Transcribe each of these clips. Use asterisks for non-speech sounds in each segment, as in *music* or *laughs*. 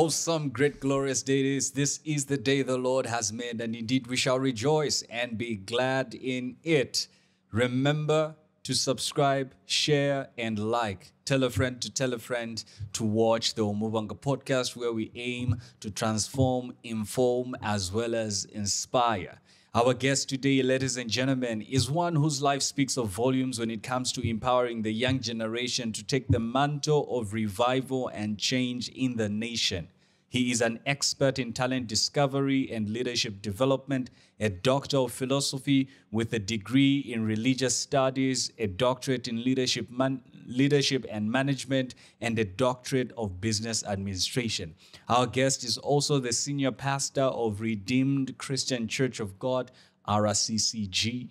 Oh, awesome, great, glorious day it is. This is the day the Lord has made, and indeed we shall rejoice and be glad in it. Remember to subscribe, share, and like. Tell a friend to tell a friend to watch the Umubanga podcast, where we aim to transform, inform, as well as inspire. Our guest today, ladies and gentlemen, is one whose life speaks of volumes when it comes to empowering the young generation to take the mantle of revival and change in the nation. He is an expert in talent discovery and leadership development, a doctor of philosophy with a degree in religious studies, a doctorate in leadership, man- leadership and management, and a doctorate of business administration. Our guest is also the senior pastor of Redeemed Christian Church of God, RCCG,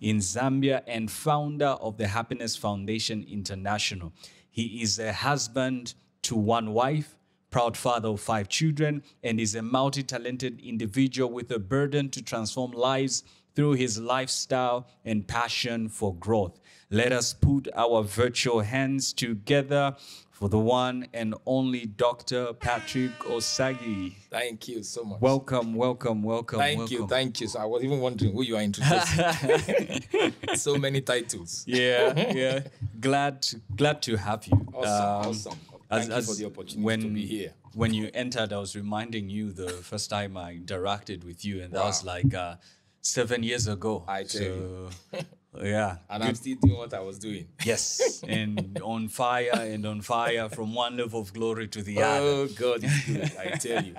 in Zambia and founder of the Happiness Foundation International. He is a husband to one wife proud father of five children, and is a multi talented individual with a burden to transform lives through his lifestyle and passion for growth. Let us put our virtual hands together for the one and only Dr. Patrick Osagie. Thank you so much. Welcome, welcome, welcome. thank welcome. you, thank you. So I was even wondering who you are introducing. *laughs* so many titles. Yeah, *laughs* yeah. glad, glad to have you. Awesome, Um, awesome. Thank you for the opportunity when, to be here. When you entered, I was reminding you the first time I interacted with you, and that was like uh, seven years ago. I tell you. *laughs* yeah. And I'm still doing what I was doing. Yes, *laughs* and on fire and on fire from one level of glory to the other. Oh God. I *laughs* tell you.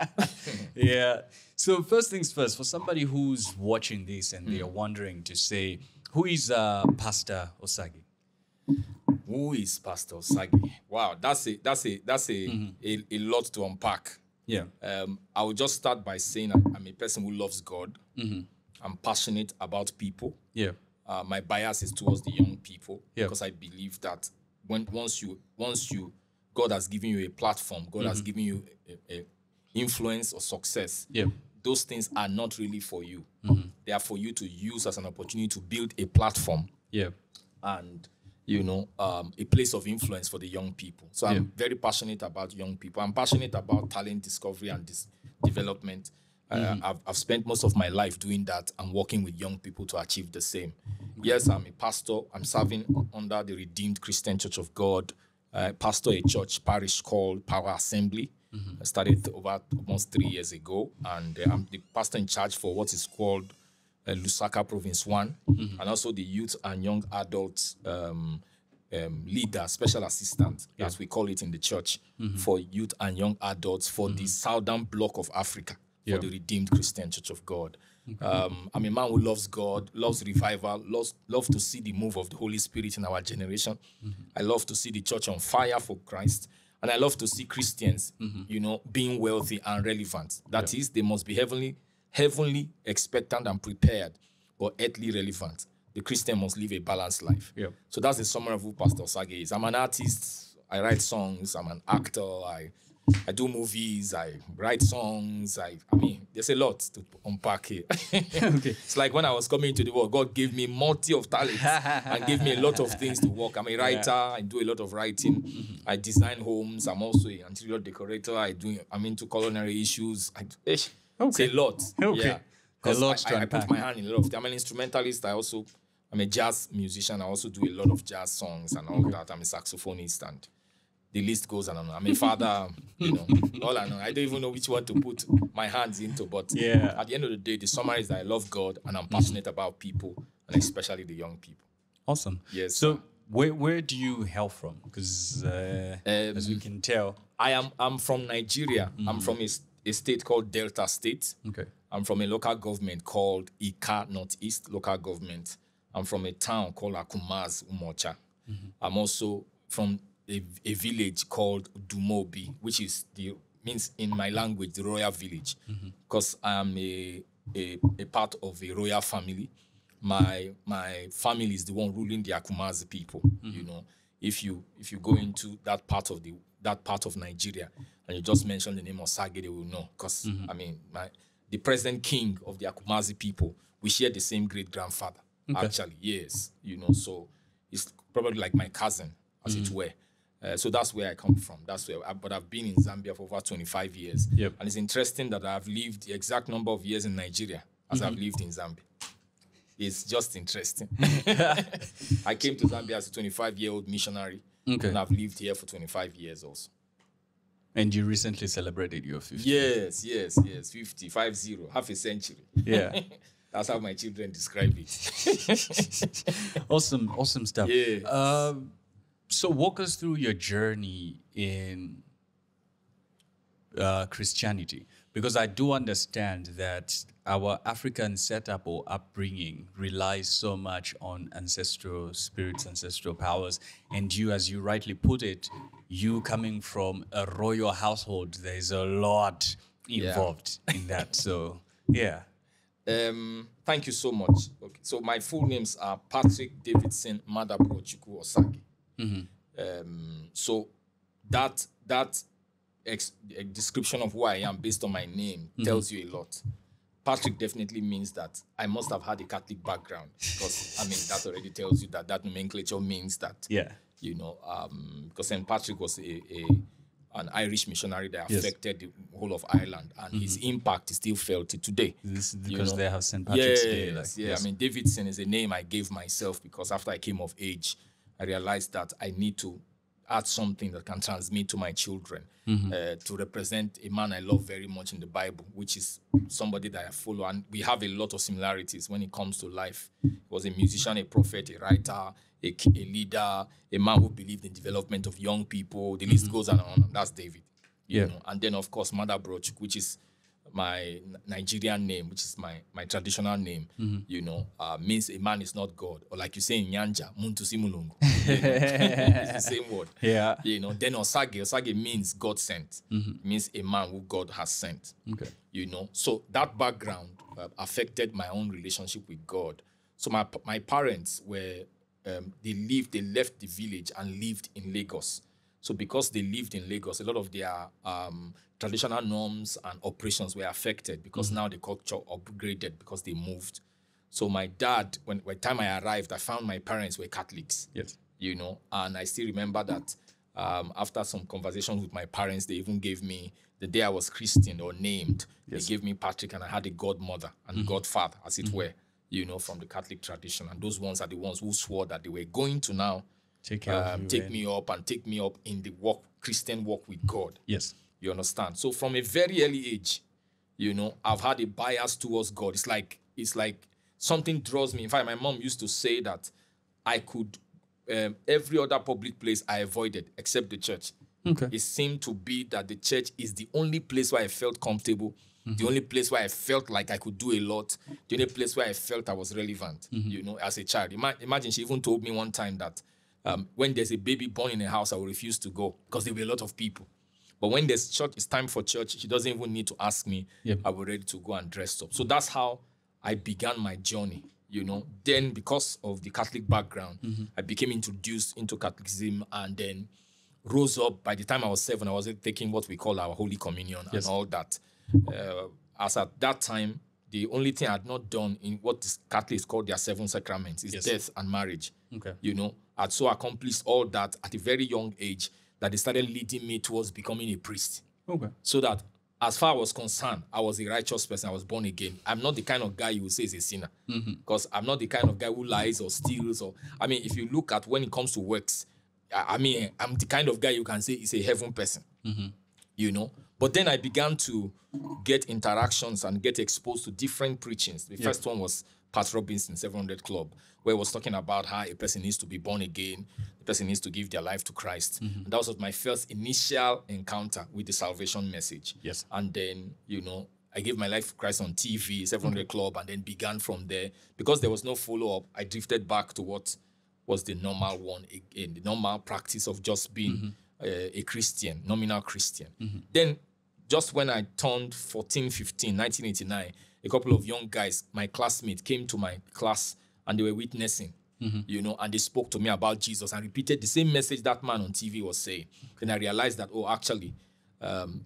Yeah. So first things first, for somebody who's watching this and Hmm. they are wondering to say, who is uh, Pastor Osagie? Who is Pastor Osagie? Wow, that's a that's a that's a, Mm-hmm. a, a lot to unpack. Yeah. Um, I will just start by saying I'm, I'm a person who loves God. Mm-hmm. I'm passionate about people. Yeah. uh, my bias is towards the young people Yeah. because I believe that when once you once you God has given you a platform, God has given you a, a influence or success. Yeah. Those things are not really for you. They are for you to use as an opportunity to build a platform Yeah. and you know um, a place of influence for the young people. So I'm very passionate about young people. I'm passionate about talent discovery and dis- development. Uh, I've, I've spent most of my life doing that and working with young people to achieve the same. Yes, I'm a pastor. I'm serving under the Redeemed Christian Church of God. I pastor a church parish called Power Assembly. I started over almost three years ago, and uh, I'm the pastor in charge for what is called uh, Lusaka Province One, and also the youth and young adults um, um, leader, special assistant, as we call it in the church, for youth and young adults for the southern block of Africa, Yeah. for the Redeemed Christian Church of God. Um, I'm a man who loves God, loves revival, loves love to see the move of the Holy Spirit in our generation. I love to see the church on fire for Christ. And I love to see Christians, you know, being wealthy and relevant. That is, they must be heavenly, heavenly expectant and prepared, but earthly relevant. The Christian must live a balanced life. Yeah. So that's the summary of who Pastor Sage is. I'm an artist. I write songs. I'm an actor. I I do movies. I write songs. I I mean, there's a lot to unpack here. *laughs* *laughs* Okay. It's like when I was coming into the world, God gave me multi of talents *laughs* and gave me a lot of things to work. I'm a writer. I do a lot of writing. Mm-hmm. I design homes. I'm also an interior decorator. I do. I'm into culinary issues. I, eh, It's Okay. a lot. Okay. Yeah. A lot I, I, I put my hand in a lot of. I'm an instrumentalist. I also. I'm a jazz musician. I also do a lot of jazz songs and all that. I'm a saxophonist and the list goes on. I'm a father, you know, all I know. I don't even know which one to put my hands into. But Yeah. at the end of the day, the summary is that I love God and I'm passionate about people and especially the young people. Awesome. Yes, So where where do you hail from? Because uh, um, as we can tell. I am I'm from Nigeria. I'm mm. from a state called Delta State. Okay. I'm from a local government called Ika Northeast Local Government. I'm from a town called Akumazi Umuocha. Mm-hmm. I'm also from a, a village called Dumobi, which is the means in my language the royal village, because I'm a, a a part of a royal family. My my family is the one ruling the Akumazi people. You know, if you if you go into that part of the that part of Nigeria and you just mention the name of Sage, they will know. Because I mean, my the present king of the Akumazi people, we share the same great grandfather. Actually, yes, you know, so it's probably like my cousin, as it mm-hmm. were. Uh, so that's where I come from. That's where, I, but I've been in Zambia for over 25 years. Yep. And it's interesting that I've lived the exact number of years in Nigeria as I've lived in Zambia. It's just interesting. *laughs* *laughs* I came to Zambia as a 25 year old missionary, Okay. and I've lived here for 25 years also. And you recently celebrated your 50. Yes, yes, yes. 50, 5 0, half a century. Yeah. *laughs* That's how my children describe it. awesome, awesome stuff. Yes. Um, so walk us through your journey in uh, Christianity, because I do understand that our African setup or upbringing relies so much on ancestral spirits, ancestral powers, and you, as you rightly put it, you coming from a royal household, there's a lot involved in *laughs* that. So, yeah. Um, thank you so much. Okay, so my full names are Patrick Davidson Madabro Chukwu Osagie. Um, so that that ex- a description of who I am based on my name tells you a lot. Patrick definitely means that I must have had a Catholic background because I mean that already tells you that that nomenclature means that Yeah. you know, um, because St. Patrick was a, a an Irish missionary that Yes. affected the whole of Ireland, and his impact is still felt today. This is You because know? they have St. Patrick's Day. Like, Yes, yeah. yes. I mean, Davidson is a name I gave myself because after I came of age, I realized that I need to add something that can transmit to my children Mm-hmm. uh, to represent a man I love very much in the Bible, which is somebody that I follow. And we have a lot of similarities when it comes to life. He was a musician, a prophet, a writer, a, a leader, a man who believed in development of young people. The list goes on and on. That's David. you Mm-hmm. Yeah. know. And then, of course, Mother Broch, which is my Nigerian name, which is my my traditional name, Mm-hmm. you know, uh, means a man is not God. Or like you say in Nyanja, Muntu Simulungu. *laughs* *laughs* It's the same word. Yeah. You know, then Osagie, Osagie means God sent. Means a man who God has sent. Okay. You know, so that background uh, affected my own relationship with God. So my my parents were um, they lived they left the village and lived in Lagos. So because they lived in Lagos, a lot of their um, traditional norms and operations were affected because now the culture upgraded because they moved. So my dad, when by the time I arrived, I found my parents were Catholics Yes. you know. And I still remember that um, after some conversations with my parents, they even gave me the day I was christened or named. Yes. They gave me Patrick, and I had a godmother and godfather, as it were, you know, from the Catholic tradition. And those ones are the ones who swore that they were going to now Take care of um, take me up and take me up in the walk, Christian walk with God. Yes. You understand? So from a very early age, you know, I've had a bias towards God. It's like it's like something draws me. In fact, my mom used to say that I could um, every other public place I avoided except the church. Okay. It seemed to be that the church is the only place where I felt comfortable, the only place where I felt like I could do a lot, the only place where I felt I was relevant, you know, as a child. Ima- imagine she even told me one time that um, when there's a baby born in a house, I will refuse to go because there will be a lot of people. But when there's church, it's time for church. She doesn't even need to ask me. Yep. I was ready to go and dress up. So that's how I began my journey. You know, then because of the Catholic background, I became introduced into Catholicism and then rose up. By the time I was seven, I was taking what we call our Holy Communion Yes. and all that. Uh, as at that time, the only thing I had not done in what is Catholics call their seven sacraments is Yes. death and marriage Okay. you know, had so accomplished all that at a very young age that they started leading me towards becoming a priest. Okay. So that as far as I was concerned, I was a righteous person, I was born again. I'm not the kind of guy you would say is a sinner. Mm-hmm. Because I'm not the kind of guy who lies or steals or I mean, if you look at when it comes to works, I, I mean, I'm the kind of guy you can say is a heaven person mm-hmm. you know. But then I began to get interactions and get exposed to different preachings. The first one was Pat Robertson 700 Club, where he was talking about how a person needs to be born again, the person needs to give their life to Christ. Mm-hmm. And that was my first initial encounter with the salvation message. Yes. And then, you know, I gave my life to Christ on TV, 700 mm-hmm. Club, and then began from there. Because there was no follow up, I drifted back to what was the normal one again, the normal practice of just being mm-hmm. uh, a Christian, nominal Christian. Then, just when I turned 14, 15, 1989, a couple of young guys, my classmates, came to my class and they were witnessing, you know, and they spoke to me about Jesus and repeated the same message that man on TV was saying. Then I realized that, oh, actually, um,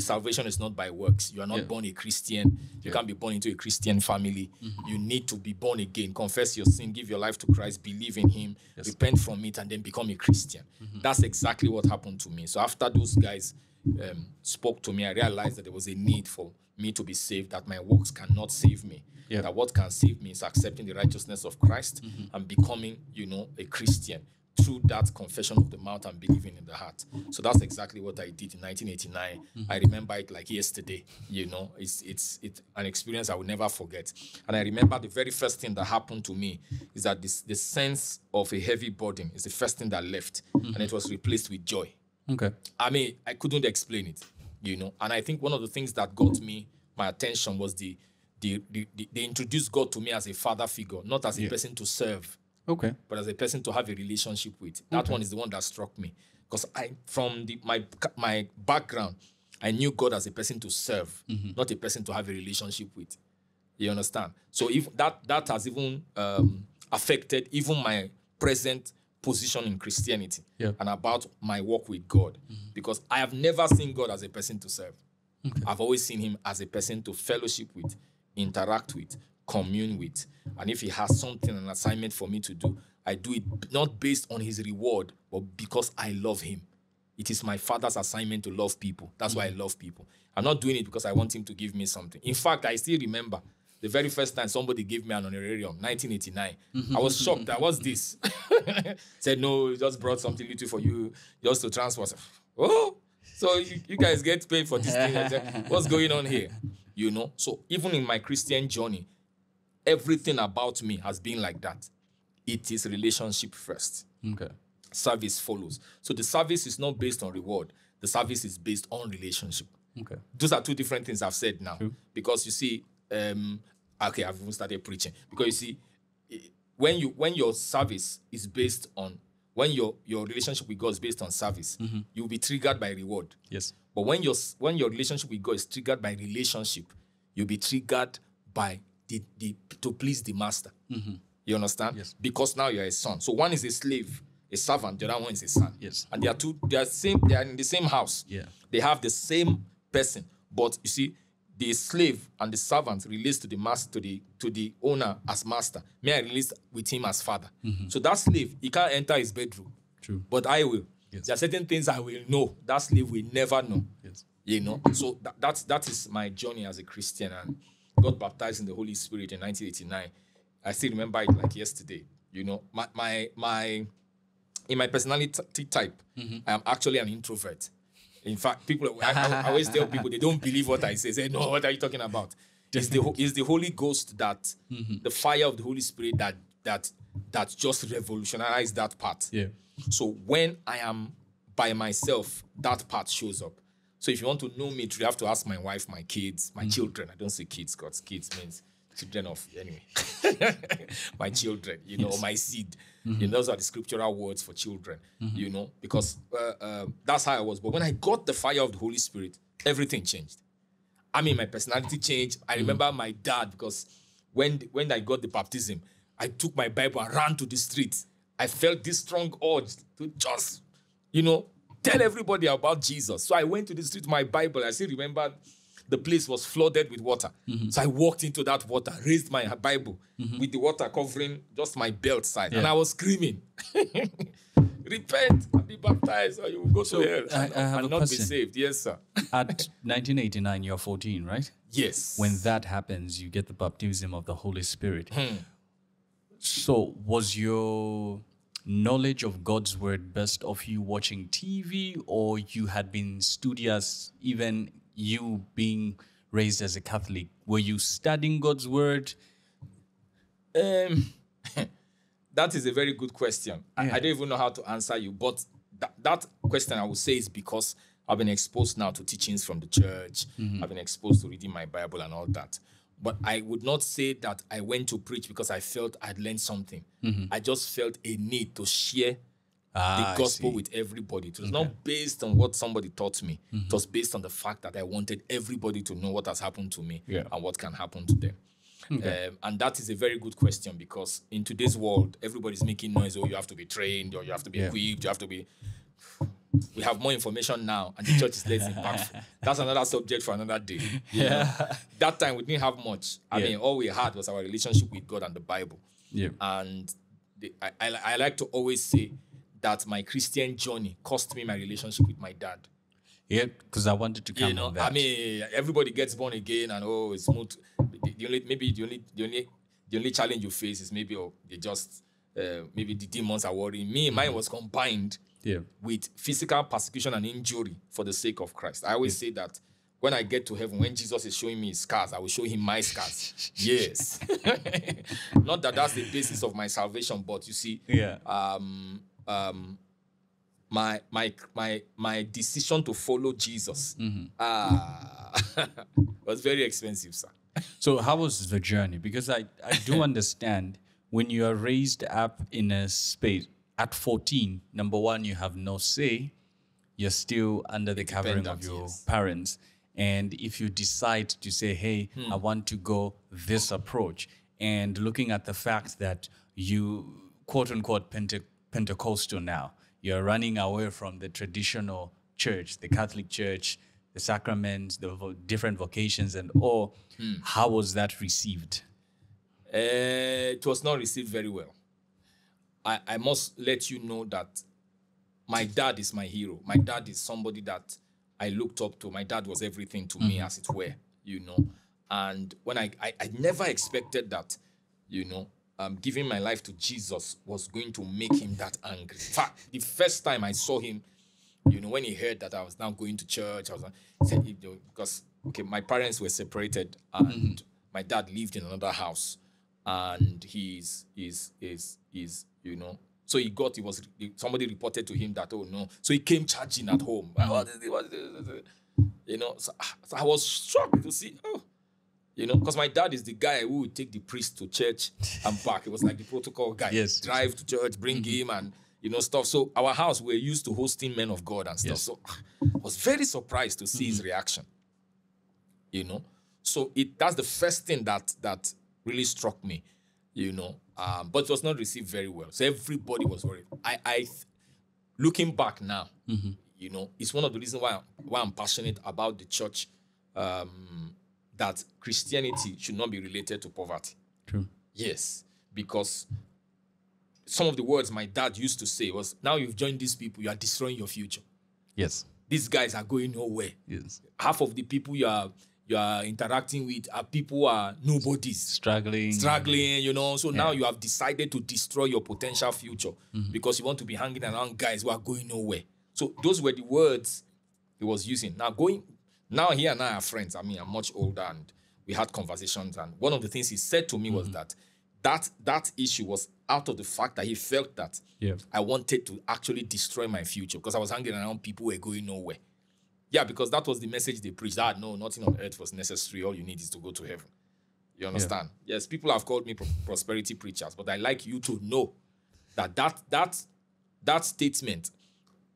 salvation is not by works. You are not Yeah. born a Christian. You can't be born into a Christian family. Mm-hmm. You need to be born again. Confess your sin, give your life to Christ, believe in Him, repent from it, and then become a Christian. Mm-hmm. That's exactly what happened to me. So after those guys um, spoke to me, I realized that there was a need for me to be saved. That my works cannot save me. Yeah. That what can save me is accepting the righteousness of Christ mm-hmm. and becoming, you know, a Christian through that confession of the mouth and believing in the heart. So that's exactly what I did in 1989. Mm-hmm. I remember it like yesterday. You know, it's it's it's an experience I will never forget. And I remember the very first thing that happened to me is that this the sense of a heavy burden is the first thing that left, and it mm-hmm. was replaced with joy. Okay. I mean, I couldn't explain it, you know. And I think one of the things that got me my attention was the the, the, the they introduced God to me as a father figure, not as a Yeah. person to serve, Okay. but as a person to have a relationship with. That one is the one that struck me because I, from the my my background, I knew God as a person to serve, not a person to have a relationship with. You understand? So if that that has even um, affected even my present position in Christianity Yeah. and about my work with God, mm-hmm. because I have never seen God as a person to serve. I've always seen Him as a person to fellowship with, interact with, commune with, and if He has something, an assignment for me to do, I do it not based on His reward, but because I love Him. It is my father's assignment to love people. That's why I mm-hmm. love people. I'm not doing it because I want him to give me something. In fact, I still remember the very first time somebody gave me an honorarium, 1989. Mm-hmm. I was shocked. I was this. *laughs* Said, no, just brought something little for you just to transport. Oh, so you, you guys get paid for this thing. Said, What's going on here? You know? So even in my Christian journey, everything about me has been like that. It is relationship first Okay. service follows. So the service is not based on reward. The service is based on relationship. Okay. Those are two different things I've said now. Because you see, um, okay, I've even started preaching. Because you see, when you when your service is based on when your your relationship with God is based on service, you'll be triggered by reward. Yes. But when your when your relationship with God is triggered by relationship, you'll be triggered by the, the to please the master. You understand? Yes. Because now you're a son. So one is a slave, a servant. The other one is a son. Yes. And they are two. They are same. They are in the same house. Yeah. They have the same person, but you see, the slave and the servant relates to the master, to the to the owner as master. May I relate with him as father. Mm-hmm. So that slave, he can't enter his bedroom. True. But I will. Yes. There are certain things I will know. That slave will never know. Yes. You know. So that, that's that is my journey as a Christian and got baptized in the Holy Spirit in 1989. I still remember it like yesterday. You know, my my my in my personality type, mm-hmm. I am actually an introvert. In fact, people I, I- I always tell people they don't believe what I say. Say, no, what are you talking about? It's the it's the Holy Ghost that mm-hmm. the fire of the Holy Spirit that that that just revolutionized that part. Yeah. So when I am by myself, that part shows up. So if you want to know me, you have to ask my wife, my kids, my mm. children. I don't say kids, because kids means children of anyway. *laughs* my children, you know, my seed. You know, those are the scriptural words for children. You know, because uh, uh, that's how I was. But when I got the fire of the Holy Spirit, everything changed. I mean, my personality changed. I remember my dad because when when I got the baptism, I took my Bible and ran to the street. I felt this strong urge to just, you know, tell everybody about Jesus. So I went to the street with my Bible. I still remember the place was flooded with water. So I walked into that water, raised my Bible with the water covering just my belt side, and I was screaming, *laughs* "Repent and be baptized, or you will go So, to hell I- and, I have and not question. be saved." Yes, sir. At *laughs* 1989, you're 14, right? Yes. When that happens, you get the baptism of the Holy Spirit. Hmm. So, was your knowledge of God's word best of you watching TV, or you had been studious, even you being raised as a Catholic? Were you studying God's word? Um, *laughs* that is a very good question. I, Yeah. I don't even know how to answer you, but that, that question I would say is because I've been exposed now to teachings from the church. I've been exposed to reading my Bible and all that. But I would not say that I went to preach because I felt I'd learned something. I just felt a need to share Ah, the gospel with everybody. It was not based on what somebody taught me. It was based on the fact that I wanted everybody to know what has happened to me Yeah. and what can happen to them. Um, and that is a very good question because in today's world, everybody's making noise. Oh, you have to be trained, or you have to be Yeah. equipped, you have to be. we have more information now, and the church is less *laughs* impactful. That's another subject for another day. Yeah. That time we didn't have much. I Yeah. mean, all we had was our relationship with God and the Bible. Yeah. And the, I, I, I like to always say that my Christian journey cost me my relationship with my dad. Yeah, because I wanted to come You know, on that. I mean, everybody gets born again, and oh, it's smooth. The, the only maybe the only the only the only challenge you face is maybe oh, they just uh, maybe the demons are worrying. Me, mine was combined yeah. with physical persecution and injury for the sake of Christ. I always say that when I get to heaven, when Jesus is showing me his scars, I will show him my scars. *laughs* yes. *laughs* Not that that's the basis of my salvation, but you see, Yeah. um, um, my my my my decision to follow Jesus ah, *laughs* was very expensive, sir. So how was the journey? Because I, I do *laughs* understand when you are raised up in a space at 14, number one, you have no say. You're still under the covering of your yes. parents. And if you decide to say, hey, I want to go this approach, and looking at the fact that you, quote unquote, Pente- Pentecostal now, you're running away from the traditional church, the Catholic Church, the sacraments, the vo- different vocations, and all. How was that received? Uh, it was not received very well. I, I must let you know that my dad is my hero. My dad is somebody that I looked up to. My dad was everything to me, as it were, you know. And when I, I, I never expected that, you know, um, giving my life to Jesus was going to make him that angry. In fact, the first time I saw him, you know, when he heard that I was now going to church, I was like, he you know, because okay, my parents were separated and my dad lived in another house, and he's he's he's he's you know, so he got he was somebody reported to him that oh no, so he came charging at home. What is it? What is it? You know, so, so I was shocked to see oh. You know, because my dad is the guy who would take the priest to church and back. It was like the protocol guy. Yes. Drive to church, bring him, and you know stuff. So our house we're used to hosting men of God and stuff. Yes. So I was very surprised to see his reaction. You know, so it that's the first thing that that really struck me. You know, um, but it was not received very well. So everybody was worried. I, I, looking back now, you know, it's one of the reasons why why I'm passionate about the church. Um, that Christianity should not be related to poverty. True. Yes, because some of the words my dad used to say was, "Now you've joined these people, you are destroying your future. Yes. These guys are going nowhere. Yes. Half of the people you are you are interacting with are people who are nobodies, Struggling. struggling. You know, so now you have decided to destroy your potential future Mm-hmm. because you want to be hanging around guys who are going nowhere. So those were the words he was using. Now going now he and I are friends. I mean, I'm much older and we had conversations. And one of the things he said to me Mm-hmm. was that that that issue was out of the fact that he felt that Yeah. I wanted to actually destroy my future because I was hanging around people who were going nowhere. Yeah, because that was the message they preached. That no, nothing on earth was necessary. All you need is to go to heaven. You understand? Yes, people have called me pro- prosperity preachers, but I like you to know that that that that statement,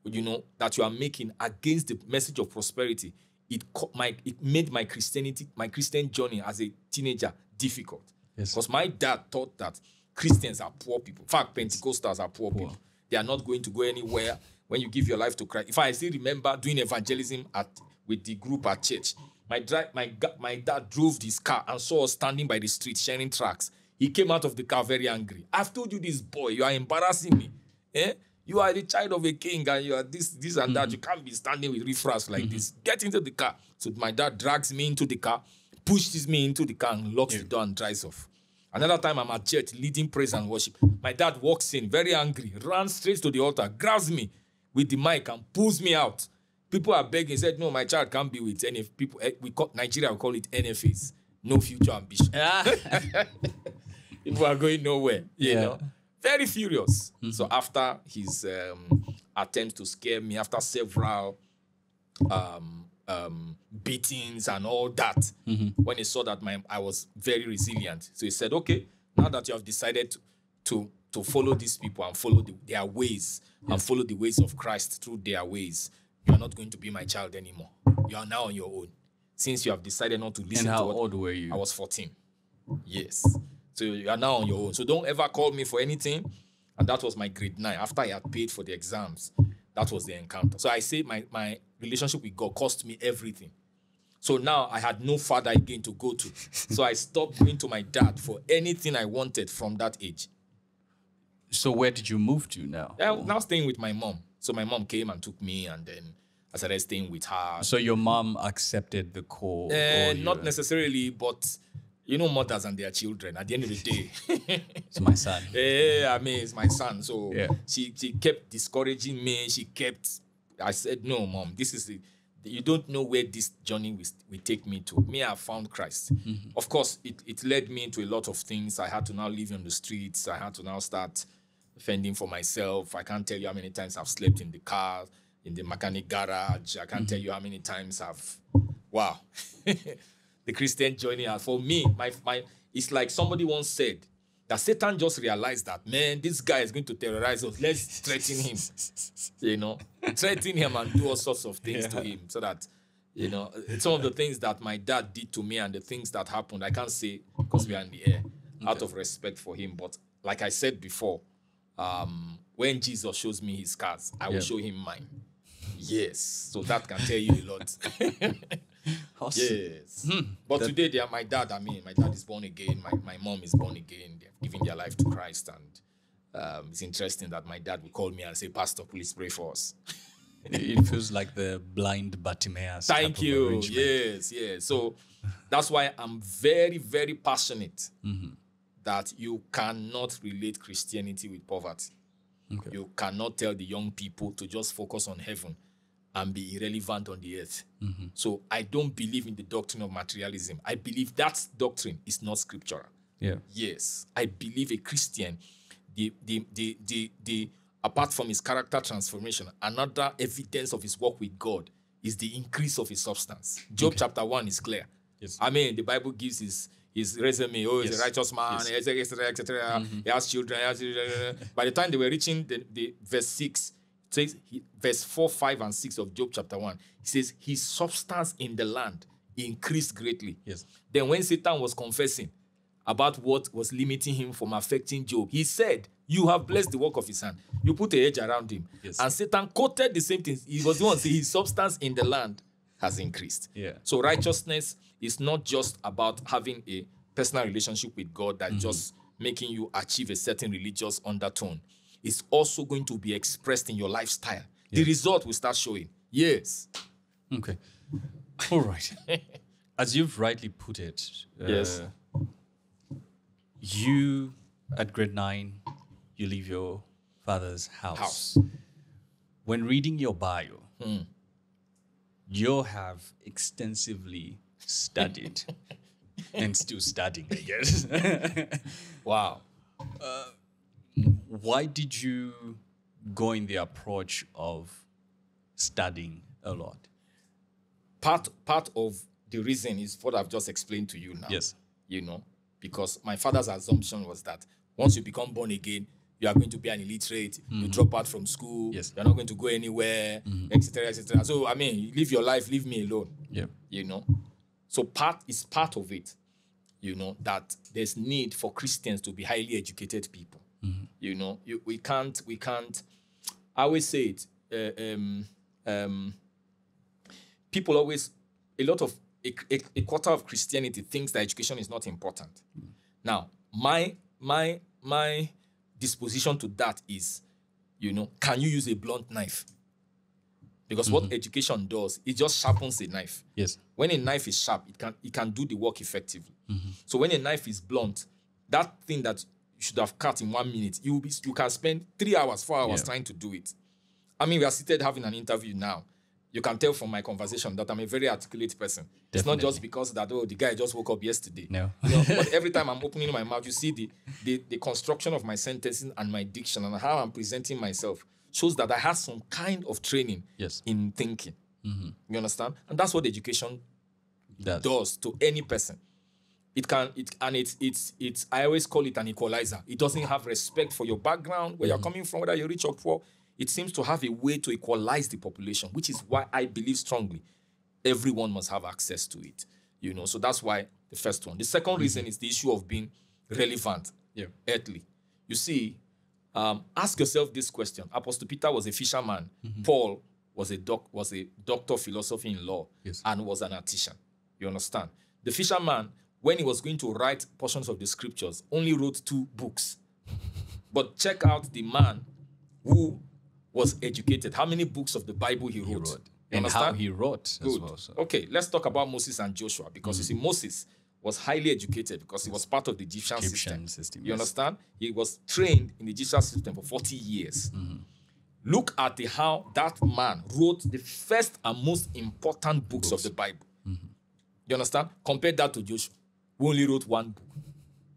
you know, that you are making against the message of prosperity, it my it made my Christianity, my Christian journey as a teenager difficult. Yes. Because my dad thought that Christians are poor people. In fact, Pentecostals are poor, people. They are not going to go anywhere when you give your life to Christ. If I still remember doing evangelism at with the group at church, my dri- my my dad drove his car and saw us standing by the street sharing tracks. He came out of the car very angry. I've told you this, boy, you are embarrassing me. Eh? You are the child of a king and you are this, this and that. You mm-hmm. can't be standing with riffraffs like this. Mm-hmm. Get into the car. So my dad drags me into the car, pushes me into the car, and locks the door and drives off. Another time I'm at church leading praise and worship. My dad walks in very angry, runs straight to the altar, grabs me with the mic and pulls me out. People are begging, said, No, my child can't be with NF people. eh, We call Nigeria, we call it NFAs. No future ambition. Ah. *laughs* People are going nowhere. You Yeah. know? Very furious. So after his um, attempts to scare me, after several um, um, beatings and all that, when he saw that my I was very resilient, so he said, "Okay, now that you have decided to to, to follow these people and follow the, their ways and follow the ways of Christ through their ways, you are not going to be my child anymore. You are now on your own. Since you have decided not to listen And to how what old were you? I was 14. Yes. So you are now on your own. So don't ever call me for anything. And that was my grade nine. After I had paid for the exams, That was the encounter. So I say my, my relationship with God cost me everything. So now I had no father again to go to. so I stopped going to my dad for anything I wanted from that age. So where did you move to now? Now staying with my mom. So my mom came and took me, and then I started staying with her. So your mom accepted the call? Uh, not necessarily, but you know, mothers and their children. At the end of the day, *laughs* It's my son. *laughs* yeah, I mean, it's my son. So Yeah. she she kept discouraging me. She kept. I said, no, mom, this is the. You don't know where this journey will, will take me to. Me, I found Christ. Mm-hmm. Of course, it, it led me into a lot of things. I had to now live on the streets. I had to now start fending for myself. I can't tell you how many times I've slept in the car, in the mechanic garage. I can't mm-hmm. tell you how many times I've. Wow. *laughs* the Christian journey. And for me, my my it's like somebody once said that Satan just realized that man, this guy is going to terrorize us. Let's threaten him. *laughs* You know, threaten him and do all sorts of things to him so that. You know, some of the things that my dad did to me and the things that happened, I can't say because we are in the air, out of respect for him. But like I said before, um, when Jesus shows me his scars, I will Yeah. show him mine. Yes. So that can tell you a lot. *laughs* *laughs* Awesome. Yes. But today they are my dad. I mean, my dad is born again. My, my mom is born again. They've given their life to Christ. And um, it's interesting that my dad will call me and say, Pastor, please pray for us. It feels like the blind Bartimaeus. Thank of you. arrangement. Yes, yes. So that's why I'm very, very passionate that you cannot relate Christianity with poverty. Okay. You cannot tell the young people to just focus on heaven and be irrelevant on the earth. Mm-hmm. So I don't believe in the doctrine of materialism. I believe that doctrine is not scriptural. Yeah. Yes, I believe a Christian, the the the the, the apart from his character transformation, another evidence of his work with God is the increase of his substance. Job chapter one is clear. Yes. I mean, the Bible gives his his resume. Oh, he's Yes. a righteous man, etc., etc., etc. He has children. He has children. By the time they were reaching the, the verse six, says he, verse four, five, and six of Job chapter one. He says his substance in the land increased greatly. Yes. Then when Satan was confessing about what was limiting him from affecting Job, he said, "You have blessed the work of his hand. You put a hedge around him." Yes. And Satan quoted the same things. He was the one saying his substance in the land has increased. Yeah. So righteousness is not just about having a personal relationship with God that mm-hmm. just making you achieve a certain religious undertone. It's also going to be expressed in your lifestyle. The result will start showing. Yes. Okay. All right. *laughs* As you've rightly put it, uh, Yes. you at grade nine, you leave your father's house. House. When reading your bio, you have extensively studied *laughs* and still studying, I guess. Wow. *laughs* Why did you go in the approach of studying a lot? part part of the reason is what I've just explained to you now. Yes. You know, because my father's assumption was that once you become born again, you are going to be an illiterate. You mm-hmm. drop out from school. Yes. You're not going to go anywhere, mm-hmm. etc., etc. So I mean, live your life, leave me alone. Yeah. You know, so part is part of it. You know that there's need for Christians to be highly educated people. You know, you, we can't we can't. I always say it. Uh, um, um, people always a lot of a, a, a quarter of christianity thinks that education is not important now my my my disposition to that is you know can you use a blunt knife because what education does it just sharpens a knife Yes. when a knife is sharp it can it can do the work effectively so when a knife is blunt that thing that you should have cut in one minute. You will be you can spend three hours four hours Yeah. trying to do it. I mean we are seated having an interview now. You can tell from my conversation that i'm a very articulate person. It's not just because that oh the guy just woke up yesterday. No. You know, but *laughs* every time i'm opening my mouth you see the, the the construction of my sentences and my diction and how i'm presenting myself shows that i have some kind of training Yes. in thinking. Mm-hmm. You understand? And that's what education That's does to any person. It can it and it's it's it's I always call it an equalizer. It doesn't have respect for your background, where you're mm. coming from, whether you're rich or poor. It seems to have a way to equalize the population, which is why I believe strongly everyone must have access to it. You know, so that's why the first one. The 2nd mm-hmm. reason is the issue of being relevant, Yeah. earthly. You see, Um, ask yourself this question: Apostle Peter was a fisherman. Mm-hmm. Paul was a doc, was a doctor of philosophy in law Yes. and was an artisan. You understand? The fisherman, when he was going to write portions of the scriptures, only wrote two books. *laughs* but check out the man who was educated. How many books of the Bible he wrote? He wrote. You And how he wrote as Good. well. So. Okay, let's talk about Moses and Joshua because you see, Moses was highly educated because he was part of the Egyptian, Egyptian system. system, You yes. understand? He was trained in the Egyptian system for 40 years. Mm-hmm. Look at the, how that man wrote the first and most important books, of the Bible. Mm-hmm. You understand? Compare that to Joshua, who only wrote one book.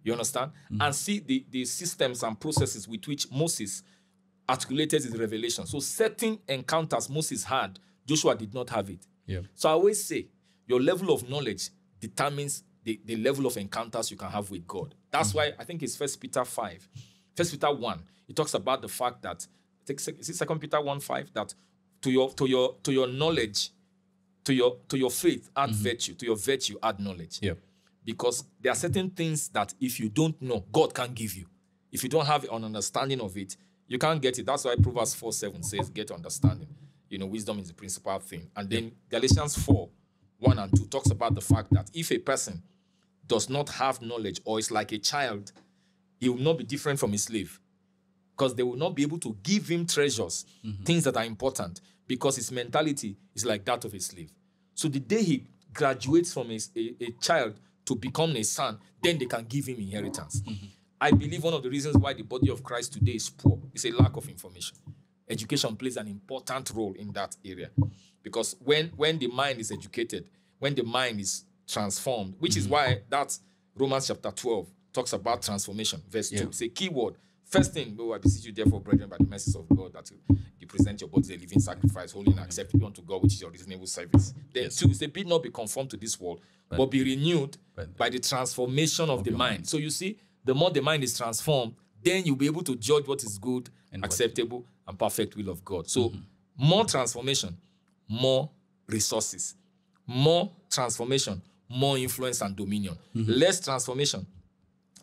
You understand? Mm-hmm. And see the, the systems and processes with which Moses articulated his revelation. So certain encounters Moses had, Joshua did not have it. Yeah. So I always say your level of knowledge determines the, the level of encounters you can have with God. That's why I think it's First Peter 5. First Peter 1, it talks about the fact that I think sec- it Second Peter 1 5 that to your to your to your knowledge, to your to your faith add virtue, to your virtue add knowledge Yeah. Because there are certain things that if you don't know, God can give you. If you don't have an understanding of it, you can't get it. That's why Proverbs 4 7 says, Get understanding. You know, wisdom is the principal thing. And then Galatians 4 1 and 2 talks about the fact that if a person does not have knowledge or is like a child, he will not be different from a slave because they will not be able to give him treasures, mm-hmm. things that are important, because his mentality is like that of a slave. So the day he graduates from a, a, a child to become a son, then they can give him inheritance. I believe one of the reasons why the body of Christ today is poor is a lack of information. Education plays an important role in that area. Because when, when the mind is educated, when the mind is transformed, which is mm-hmm. why that's Romans chapter 12 talks about transformation. Verse 2. Yeah. It's a key word. First thing, oh, I beseech you, therefore, brethren, by the mercies of God, that you, present your bodies a living sacrifice, holy and acceptable unto God, which is your reasonable service. Then, two, say, be not be conformed to this world, but, be renewed by the transformation of, the mind. So you see, the more the mind is transformed, then you'll be able to judge what is good, And what- acceptable, and perfect will of God. So mm-hmm. more transformation, more resources, more transformation, more influence and dominion. Mm-hmm. Less transformation,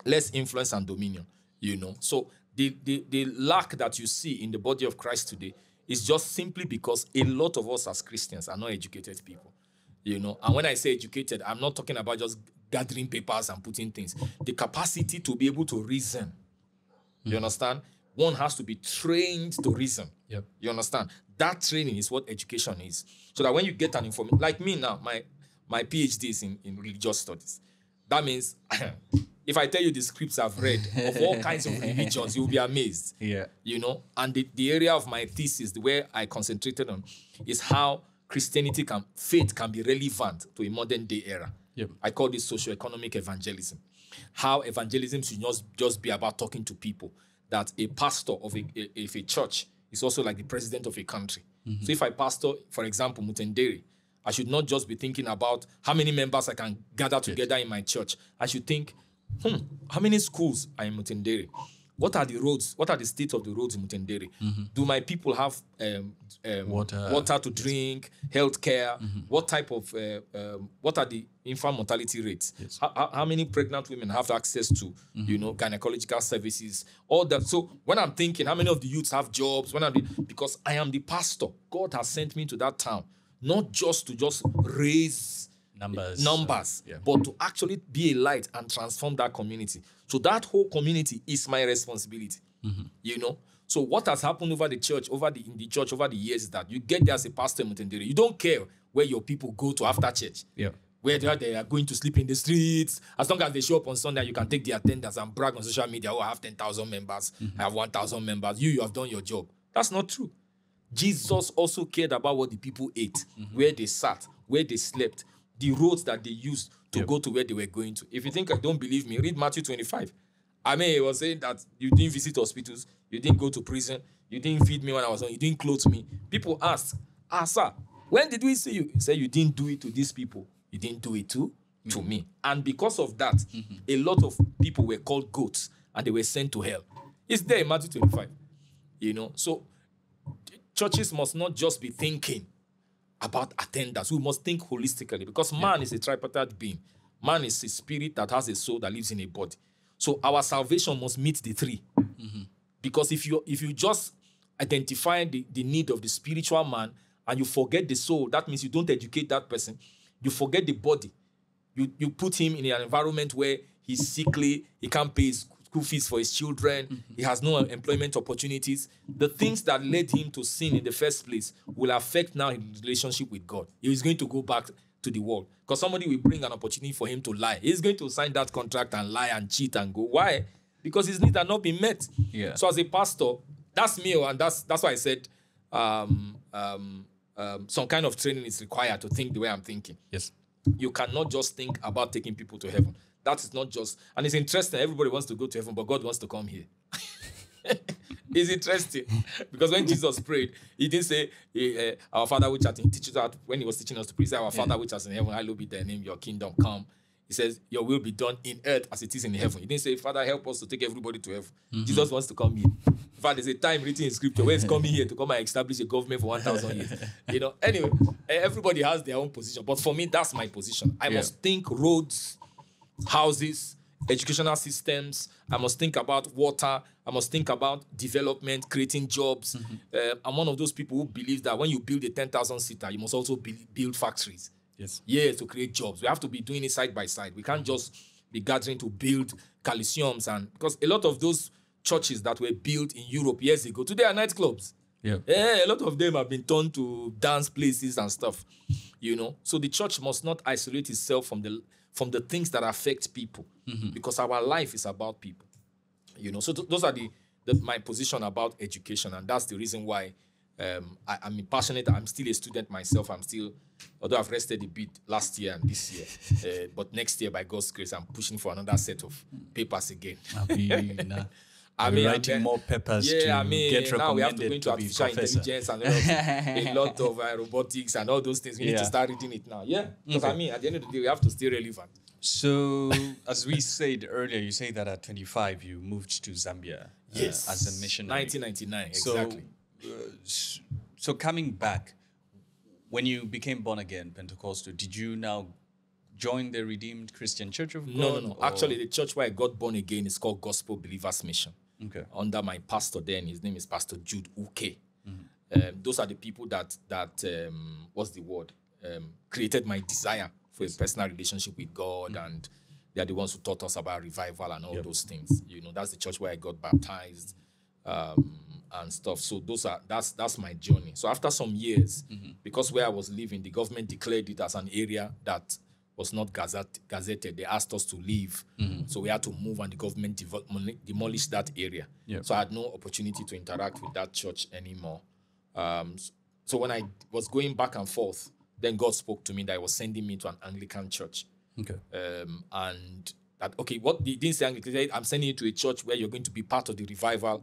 less influence and dominion you know. So the, the the lack that you see in the body of christ today is just simply because a lot of us as christians are not educated people you know. And when i say educated i'm not talking about just gathering papers and putting things. The capacity to be able to reason you hmm. understand? One has to be trained to reason. Yep. you understand? That training is what education is. So that when you get an information like me now my my phd is in, in religious studies. That means *clears throat* if i tell you the scripts i've read of all kinds of *laughs* religions you'll be amazed. Yeah. you know and the, the area of my thesis the way i concentrated on is how christianity can faith can be relevant to a modern day era. Yep. i call this socio-economic evangelism. How evangelism should not just be about talking to people. That a pastor of a, a, if a church is also like the president of a country. Mm-hmm. So if i pastor for example mutendere i should not just be thinking about how many members i can gather together in my church. I should think hmm, how many schools are in Mutendere? What are the roads? What are the state of the roads in Mutendere? Do my people have um, um, Water. water to drink, healthcare? What type of, uh, um, what are the infant mortality rates? How, how- how many pregnant women have access to, you know, gynecological services? All that. So when I'm thinking, how many of the youths have jobs? When I'm the, because I am the pastor. God has sent me to that town, not just to just raise Numbers. numbers, Yeah. but to actually be a light and transform that community. So that whole community is my responsibility. Mm-hmm. You know. So what has happened over the church, over the in the church over the years is that you get there as a pastor in Mutendere. You don't care where your people go to after church. Yeah. Whether they are going to sleep in the streets, as long as they show up on Sunday, you can take the attendance and brag on social media. Oh, I have 10,000 members, mm-hmm. I have 1,000 members. You, you have done your job. That's not true. Jesus also cared about what the people ate, mm-hmm. where they sat, where they slept, the roads that they used to Yep. go to where they were going to. If you think I don't believe me, read Matthew 25. I mean, he was saying that you didn't visit hospitals, you didn't go to prison, you didn't feed me when I was on, you didn't clothe me. People ask, Ah, sir, when did we see you? He said, You didn't do it to these people, you didn't do it to, to me. And because of that, a lot of people were called goats and they were sent to hell. It's there in Matthew 25. You know, so churches must not just be thinking about attendance. We must think holistically because man is a tripartite being. Man is a spirit that has a soul that lives in a body. So our salvation must meet the 3 mm-hmm. Because if you if you just identify the, the need of the spiritual man and you forget the soul, that means you don't educate that person. You forget the body. You you put him in an environment where he's sickly, he can't pay his school fees for his children, mm-hmm. he has no employment opportunities. The things that led him to sin in the first place will affect now his relationship with God. He is going to go back to the world because somebody will bring an opportunity for him to lie. He's going to sign that contract and lie and cheat and go. Why? Because his needs are not being met. Yeah. So as a pastor, that's me, oh, and that's that's why I said um, um, um, some kind of training is required to think the way I'm thinking. Yes. You cannot just think about taking people to heaven. That is not just, and it's interesting. Everybody wants to go to heaven, but God wants to come here. *laughs* it's interesting because when Jesus prayed, he didn't say, uh, "Our Father which art in." Teaches that when he was teaching us to pray, say, "Our Father which art in heaven, hallowed be thy name. Your kingdom come." He says, Your will be done in earth as it is in heaven. He didn't say, Father, help us to take everybody to heaven. Mm-hmm. Jesus wants to come here. In fact, there's a time written in scripture where he's coming here to come and establish a government for 1,000 years. You know, anyway, everybody has their own position. But for me, that's my position. I yeah. must think roads, houses, educational systems. I must think about water. I must think about development, creating jobs. Mm-hmm. Uh, I'm one of those people who believes that when you build a 10,000 seater, you must also build factories. Yes. Yeah, to create jobs. We have to be doing it side by side. We can't just be gathering to build coliseums and because a lot of those churches that were built in Europe years ago today are nightclubs. Yeah. Yeah, a lot of them have been turned to dance places and stuff. You know, so the church must not isolate itself from the from the things that affect people mm-hmm. because our life is about people. You know, so th- those are the, the my position about education, and that's the reason why um, I, am passionate. I'm still a student myself. I'm still, although I've rested a bit last year and this year, *laughs* uh, but next year, by God's grace, I'm pushing for another set of papers again. *laughs* I mean, writing then, more papers yeah, to I mean, get recommended now we have to go into to artificial intelligence and a *laughs* lot of, uh, robotics and all those things. We yeah. need to start reading it now. Yeah, because okay. I mean, at the end of the day, we have to stay relevant. So, as we said earlier, you say that at 25 you moved to Zambia uh, as a missionary. 1999, exactly. So, so coming back, when you became born again, Pentecostal, did you now join the Redeemed Christian Church of God? No, no, no. Actually, the church where I got born again is called Gospel Believers Mission. Okay. Under my pastor then, his name is Pastor Jude Uke. Mm-hmm. Um, those are the people that that um, what's the word um, created my desire for a personal relationship with God, mm-hmm. and they are the ones who taught us about revival and all yep. those things. You know, that's the church where I got baptized. Um, and stuff. So those are that's that's my journey. So after some years, mm-hmm. because where I was living, the government declared it as an area that was not gazette, gazetted. They asked us to leave, mm-hmm. so we had to move, and the government devo- demolished that area. Yep. So I had no opportunity to interact with that church anymore. Um, so when I was going back and forth, then God spoke to me that He was sending me to an Anglican church. Okay. Um, and that okay, what he didn't say Anglican, I'm sending you to a church where you're going to be part of the revival,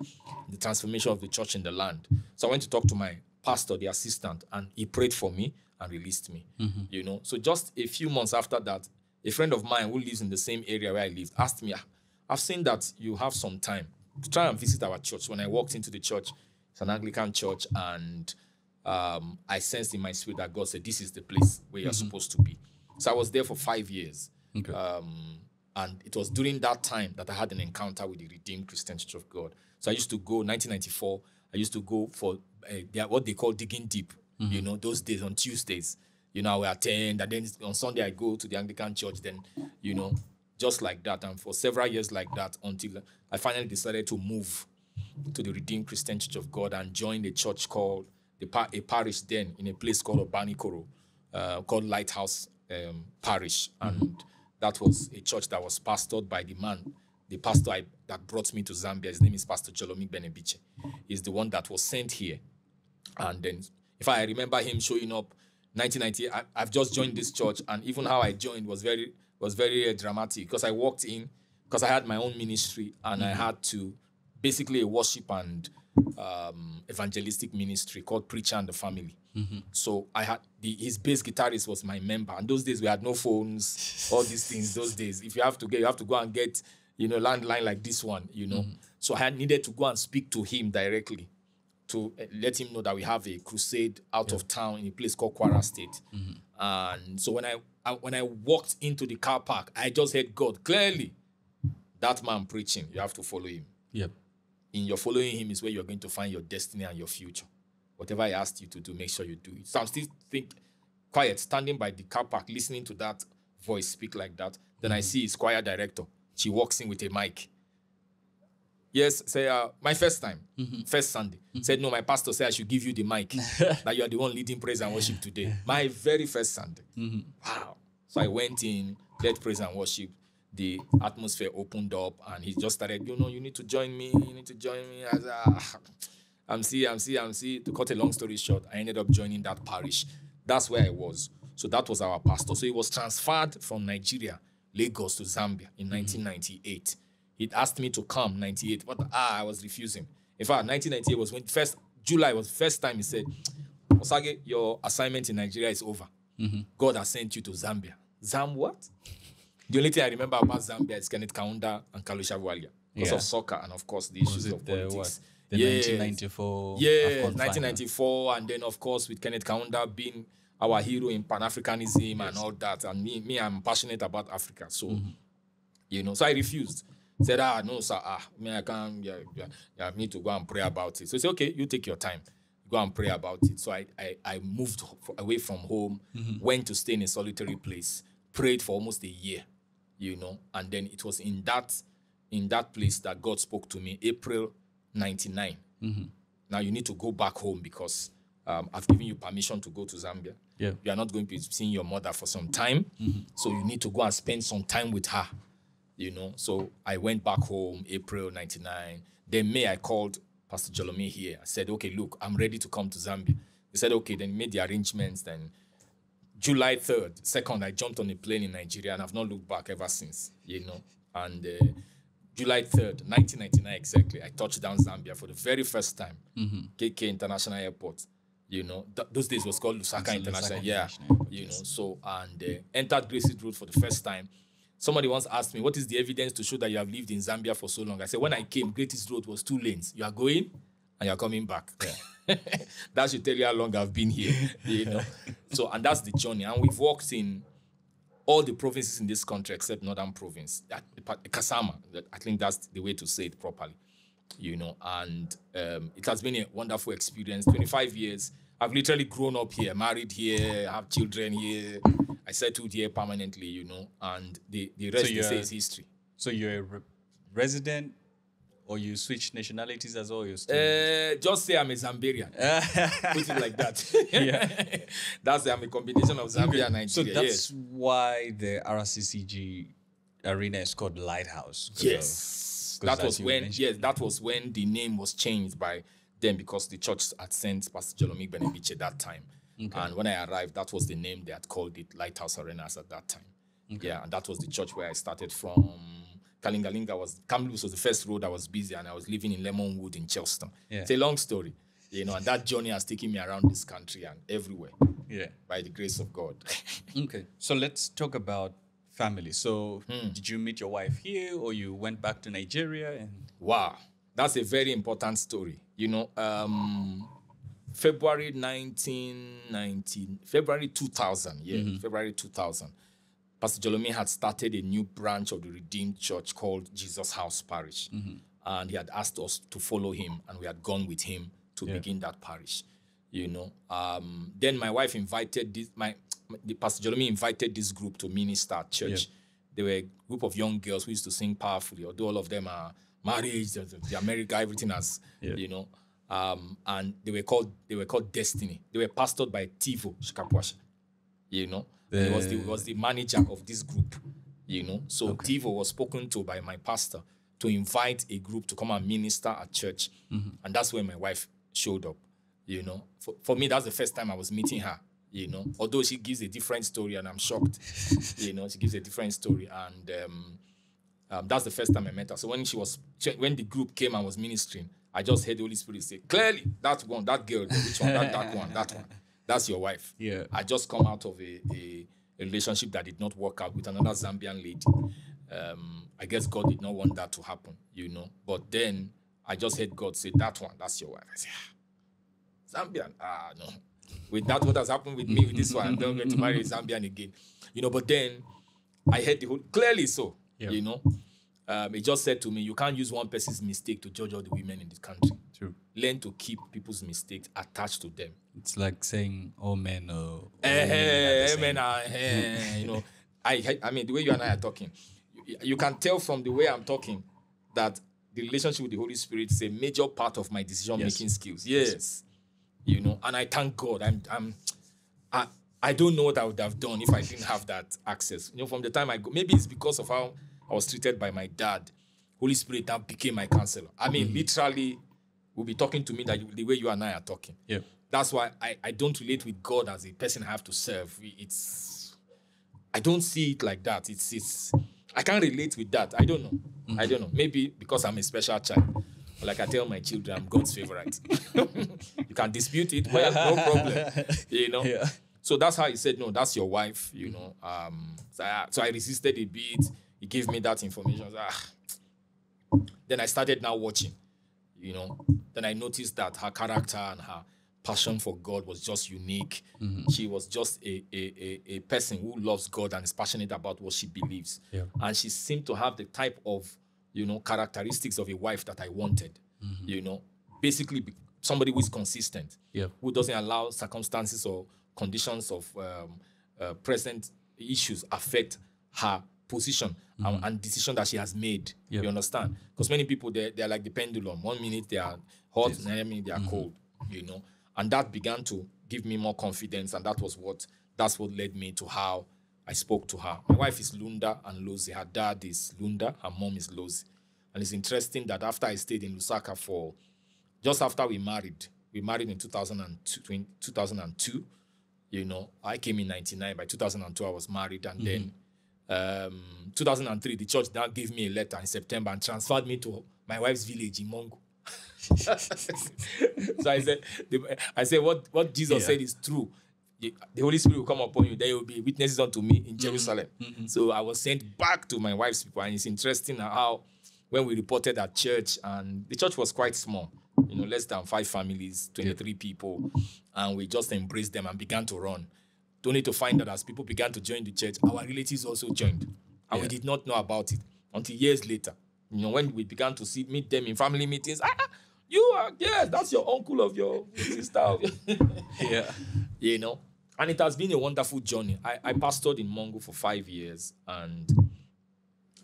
the transformation of the church in the land. So I went to talk to my pastor, the assistant, and he prayed for me and released me. Mm-hmm. You know, so just a few months after that, a friend of mine who lives in the same area where I live asked me, ah, I've seen that you have some time to try and visit our church. When I walked into the church, it's an Anglican church, and um, I sensed in my spirit that God said, This is the place where you're mm-hmm. supposed to be. So I was there for five years. Okay. Um, and it was during that time that I had an encounter with the Redeemed Christian Church of God. So I used to go, 1994, I used to go for uh, what they call digging deep, mm-hmm. you know, those days on Tuesdays. You know, I will attend, and then on Sunday I go to the Anglican church, then, you know, just like that. And for several years like that until I finally decided to move to the Redeemed Christian Church of God and join a church called, the a parish then in a place called Obanikoro, uh, called Lighthouse um, Parish. Mm-hmm. And that was a church that was pastored by the man, the pastor I, that brought me to Zambia. His name is Pastor Jolomi Benebiche. He's the one that was sent here. And then, if I remember him showing up, 1990, I, have just joined this church, and even how I joined was very was very uh, dramatic because I walked in because I had my own ministry and mm-hmm. I had to basically a worship and um, evangelistic ministry called Preacher and the Family. Mm-hmm. So I had the, his bass guitarist was my member, and those days we had no phones, all these things. Those days, if you have to get, you have to go and get, you know, landline like this one, you know. Mm-hmm. So I needed to go and speak to him directly to uh, let him know that we have a crusade out yeah. of town in a place called Kwara State. Mm-hmm. And so when I, I when I walked into the car park, I just heard God clearly. That man preaching, you have to follow him. Yep. in your following him is where you're going to find your destiny and your future. Whatever I asked you to do, make sure you do it. So I'm still think quiet, standing by the car park, listening to that voice speak like that. Then I see his choir director. She walks in with a mic. Yes, say uh, my first time, mm-hmm. first Sunday. Mm-hmm. Said no, my pastor said I should give you the mic. *laughs* that you are the one leading praise and worship today. *laughs* My very first Sunday. Mm-hmm. Wow. So I went in, led praise and worship. The atmosphere opened up, and he just started. You know, you need to join me. You need to join me. Said, ah, ah, I'm see, I'm see, I'm see. To cut a long story short, I ended up joining that parish. That's where I was. So that was our pastor. So he was transferred from Nigeria, Lagos to Zambia in 1998. He'd asked me to come 98, but ah, I was refusing. In fact, 1998 was when first July was the first time he said, Osagie, your assignment in Nigeria is over. God has sent you to Zambia. Zam what? The only thing I remember about Zambia is Kenneth Kaunda and Kalusha Bwalya because Yeah. of soccer and of course the issues of the politics. what? The Yes. 1994 Yeah, AFCON final. 1994, and then of course with Kenneth Kaunda being our hero in Pan Africanism and all that. And me, me, I'm passionate about Africa, so Mm-hmm. you know, so I refused. Said, ah, no, sir, ah, me, I can't. Yeah, yeah, yeah, I need to go and pray about it. So he said, okay, you take your time, go and pray about it. So I, I, I moved away from home, went to stay in a solitary place, prayed for almost a year, you know, and then it was in that, in that place that God spoke to me, April '99. Now you need to go back home because um, I've given you permission to go to Zambia. Yeah. You are not going to be seeing your mother for some time. So you need to go and spend some time with her. You know, so I went back home April 99. Then May I called Pastor Jolome here. I said, okay, look, I'm ready to come to Zambia. He said, okay, then made the arrangements. Then July 3rd, 2nd, I jumped on a plane in Nigeria and I've not looked back ever since, you know. And uh, July 3rd, 1999 exactly, I touched down Zambia for the very first time. KK International Airport. You know, th- those days was called Lusaka Lusaka International. Yeah, International Airport, you know. So and uh, entered Great East Road for the first time. Somebody once asked me, "What is the evidence to show that you have lived in Zambia for so long?" I said, "When I came, Great East Road was two lanes. You are going, and you are coming back. *laughs* that should tell you how long I've been here. You know. so and that's the journey. And we've walked in all the provinces in this country except Northern Province. That, Kasama. I think that's the way to say it properly. You know, and um, it has been a wonderful experience. 25 years. I've literally grown up here, married here, have children here. I settled here permanently, you know, and the, the rest they say is history. So you're a re- resident, or you switch nationalities as well? You're Uh, just say I'm a Zambian. *laughs* Put it like that. Yeah. *laughs* that's I'm a combination of Zambia and Nigeria. so yes. that's why the RCCG arena is called Lighthouse. 'cause of- that was when. mentioned. Yes, that was when the name was changed by them because the church had sent Pastor Jolomik Benebiche that time. And when I arrived, that was the name they had called it Lighthouse Arenas at that time. Yeah, and that was the church where I started from. Kalingalinga was Kamloops was the first road I was busy, and I was living in Lemonwood in Chelston. Yeah. It's a long story, you know, and that journey has taken me around this country and everywhere yeah. by the grace of God. *laughs* Okay. So let's talk about family. So did you meet your wife here, or you went back to Nigeria? And Wow, that's a very important story. You know, um, February 1990, February 2000, yeah, February 2000, Pastor Jolome had started a new branch of the Redeemed Church called Jesus House Parish. And he had asked us to follow him, and we had gone with him to begin that parish. You know, um, then my wife invited this, my, the Pastor Jolome invited this group to minister at church. They were a group of young girls who used to sing powerfully, although all of them are married, the, the America, everything has, Yeah. you know. Um, and they were called they were called Destiny. They were pastored by Tivo Shikapwasha. You know, he was the was the manager of this group. You know, so Tivo was spoken to by my pastor to invite a group to come and minister at church, and that's when my wife showed up. You know, for, for me that's the first time I was meeting her. You know, although she gives a different story, and I'm shocked. *laughs* you know, she gives a different story, and um, um, that's the first time I met her. So when she was, when the group came and was ministering, I just heard the Holy Spirit say, clearly, that one, that girl, which one, that, that one, that one, that's your wife. Yeah. I just come out of a, a, a relationship that did not work out with another Zambian lady. Um, I guess God did not want that to happen, you know. But then I just heard God say, that one, that's your wife. I said, ah, Zambian, ah, no. With that, what has happened with me with this one, I'm not going to marry a Zambian again, you know. But then I heard the whole clearly so, Yeah. you know. Um, he just said to me, "You can't use one person's mistake to judge all the women in this country. True. Learn to keep people's mistakes attached to them. It's like saying all men are. all Eh, are the eh, same. men are, eh, you know, *laughs* I, I, mean, the way you and I are talking, you, you can tell from the way I'm talking that the relationship with the Holy Spirit is a major part of my decision making skills. Yes, you know, and I thank God. I'm, I'm, I, I don't know what I would have done if I didn't have that access. You know, from the time I go, maybe it's because of how I was treated by my dad. Holy Spirit now became my counselor. I mean, literally, will be talking to me that you, the way you and I are talking. Yeah. That's why I, I don't relate with God as a person I have to serve. It's I don't see it like that. It's it's I can't relate with that. I don't know. I don't know. Maybe because I'm a special child. Like I tell my children, I'm God's favorite. *laughs* you can dispute it, well, no problem. *laughs* You know. Yeah. So that's how he said, no, that's your wife. You know. Um. So I, so I resisted a bit. He gave me that information. I was ah. Then I started now watching you know then i noticed that her character and her passion for god was just unique she was just a, a, a, a person who loves god and is passionate about what she believes Yeah. and she seemed to have the type of you know characteristics of a wife that i wanted you know basically somebody who is consistent Yeah. who doesn't allow circumstances or conditions of um, uh, present issues affect her position and, mm-hmm. and decision that she has made. Yep. You understand? Mm-hmm. Because many people they they're like the pendulum. One minute they are hot, another minute they are mm-hmm. cold. You know, and that began to give me more confidence, and that was what that's what led me to how I spoke to her. My wife is Lunda and Lozi. Her dad is Lunda. Her mom is Lozi. And it's interesting that after I stayed in Lusaka for just after we married, we married in 2002, 2002 you know i came in 99 by 2002 i was married and then um 2003 the church now gave me a letter in september and transferred me to my wife's village in Mongu *laughs* so i said i said what what jesus Yeah. said is true the the Holy Spirit will come upon you. There will be witnesses unto me in Jerusalem. So I was sent back to my wife's people, and it's interesting how when we reported at church, and the church was quite small, you know, less than five families, 23 people, and we just embraced them and began to run. Only to find that as people began to join the church, our relatives also joined. And we did not know about it until years later. You know, when we began to see meet them in family meetings, ah, you are, yes, that's your uncle of your sister. *laughs* Yeah. you know. And it has been a wonderful journey. I, I pastored in Mongu for five years, and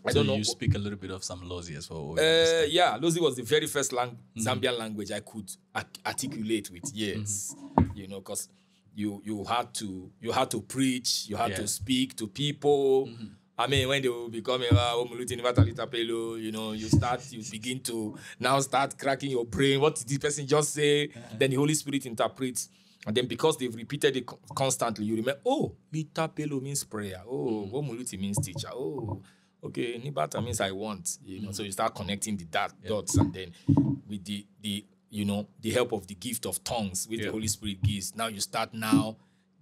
I So don't know. you speak a little bit of some Lozi as well. Uh, yeah, Lozi was the very first lang- Zambian language I could ac- articulate with. Yes, you know, because you you had to you had to preach, you had Yeah. to speak to people. Mm-hmm. I mean, when they will be coming, "Ah, oh, Omuluti Nivatalita Pelo," you know, you start, you begin to now start cracking your brain. What did the person just say? Uh-huh. Then the Holy Spirit interprets. And then because they've repeated it constantly, you remember, oh, Lita Pelo means prayer. Oh, mm. oh Omuluti means teacher. Oh, okay, Nibata means I want. You know, mm. so you start connecting the dot, dots, and then with the the you know the help of the gift of tongues, which Yeah. the Holy Spirit gives. Now you start now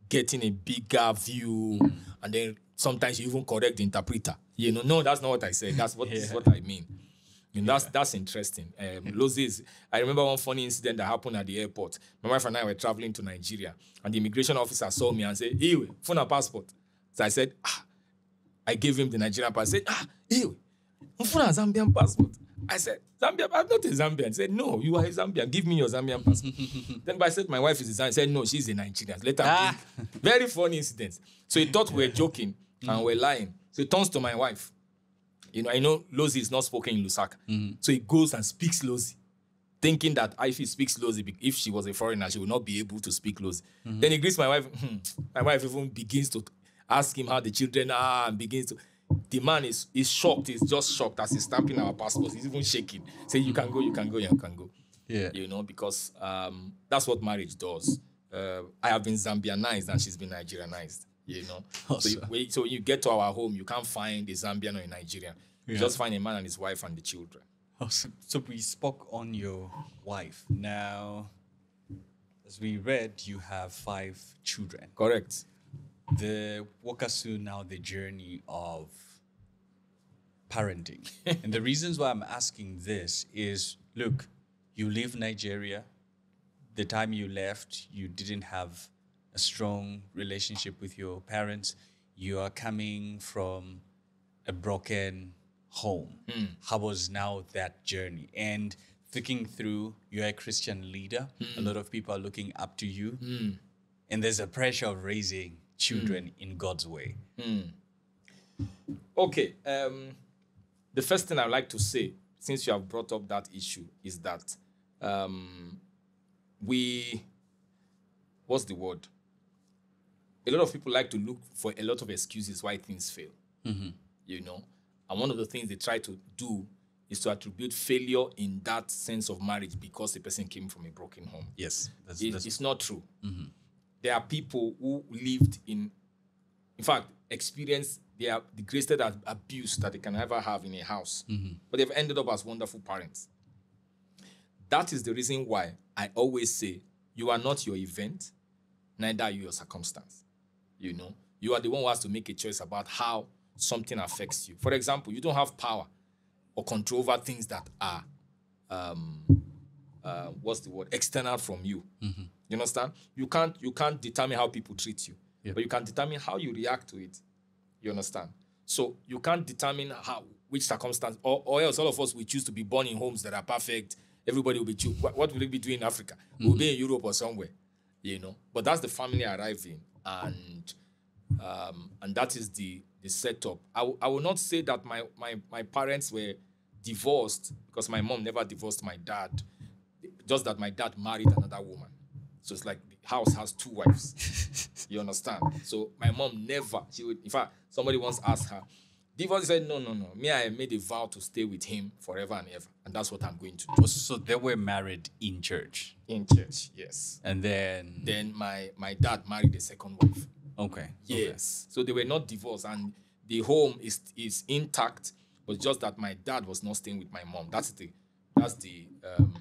getting a bigger view, and then sometimes you even correct the interpreter. You know, no, that's not what I said. That's what Yeah. what I mean. You know, that's that's interesting. Um, I remember one funny incident that happened at the airport. My wife and I were traveling to Nigeria, and the immigration officer saw me and said, "Iwe, phone a passport." So I said, "Ah." I gave him the Nigerian passport. I said, "Ah, Iwe, phone a Zambian passport." I said, "Zambia, I'm not a Zambian." He said, "No, you are a Zambian. Give me your Zambian passport." *laughs* then I said, "My wife is a Zambian." He said, "No, she's a Nigerian." Let her Ah. Very funny incident. So he thought we were joking and we're lying. So he turns to my wife. You know, I know Lozi is not spoken in Lusaka. So he goes and speaks Lozi, thinking that if he speaks Lozi, if she was a foreigner, she would not be able to speak Lozi. Then he greets my wife. hmm, My wife even begins to ask him how the children are and begins to. The man is is shocked. He's just shocked as he's stamping our passports. He's even shaking. Say, you can go, you can go, you can go. Yeah. You know, because um, that's what marriage does. Uh, I have been Zambianized and she's been Nigerianized. You know, so, you, when- so when you get to our home, you can't find a Zambian or a Nigerian. You Yeah. just find a man and his wife and the children. Awesome. So we spoke on your wife. Now, as we read, you have five children. Correct. The walk us through now the journey of parenting. *laughs* and the reasons why I'm asking this is look, you leave Nigeria. The time you left, you didn't have a strong relationship with your parents. You are coming from a broken home. Hmm. How was now that journey? And thinking through, you're a Christian leader. A hmm. lot of people are looking up to you. Hmm. And there's a pressure of raising children in God's way. Okay. Um, the first thing I'd like to say, since you have brought up that issue, is that um, we, what's the word? A lot of people like to look for a lot of excuses why things fail. You know, and one of the things they try to do is to attribute failure in that sense of marriage because the person came from a broken home. Yes. That's, It- that's it's not true. There are people who lived in, in fact, experienced they are the greatest abuse that they can ever have in a house, but they've ended up as wonderful parents. That is the reason why I always say you are not your event, neither are you your circumstance. You know, you are the one who has to make a choice about how something affects you. For example, you don't have power or control over things that are um, uh, what's the word external from you you understand? You can't you can't determine how people treat you but you can determine how you react to it. You understand? So you can't determine how which circumstance or, or else all of us we choose to be born in homes that are perfect. Everybody will be choo- what, what will we be doing in africa? We'll be in europe or somewhere you know? But that's the family in and um, and that is the the setup. I, w- I will not say that my, my my parents were divorced because my mom never divorced my dad, just that my dad married another woman. So it's like the house has two wives. you understand? So my mom never. She would. In fact, somebody once asked her. Divorce said, no, no, no. Me, I made a vow to stay with him forever and ever. And that's what I'm going to do. so they were married in church. In church, yes. And then, Then my, my dad married a second wife. okay. okay. Yes. So they were not divorced, and the home is is intact, but just that my dad was not staying with my mom. That's the that's the um,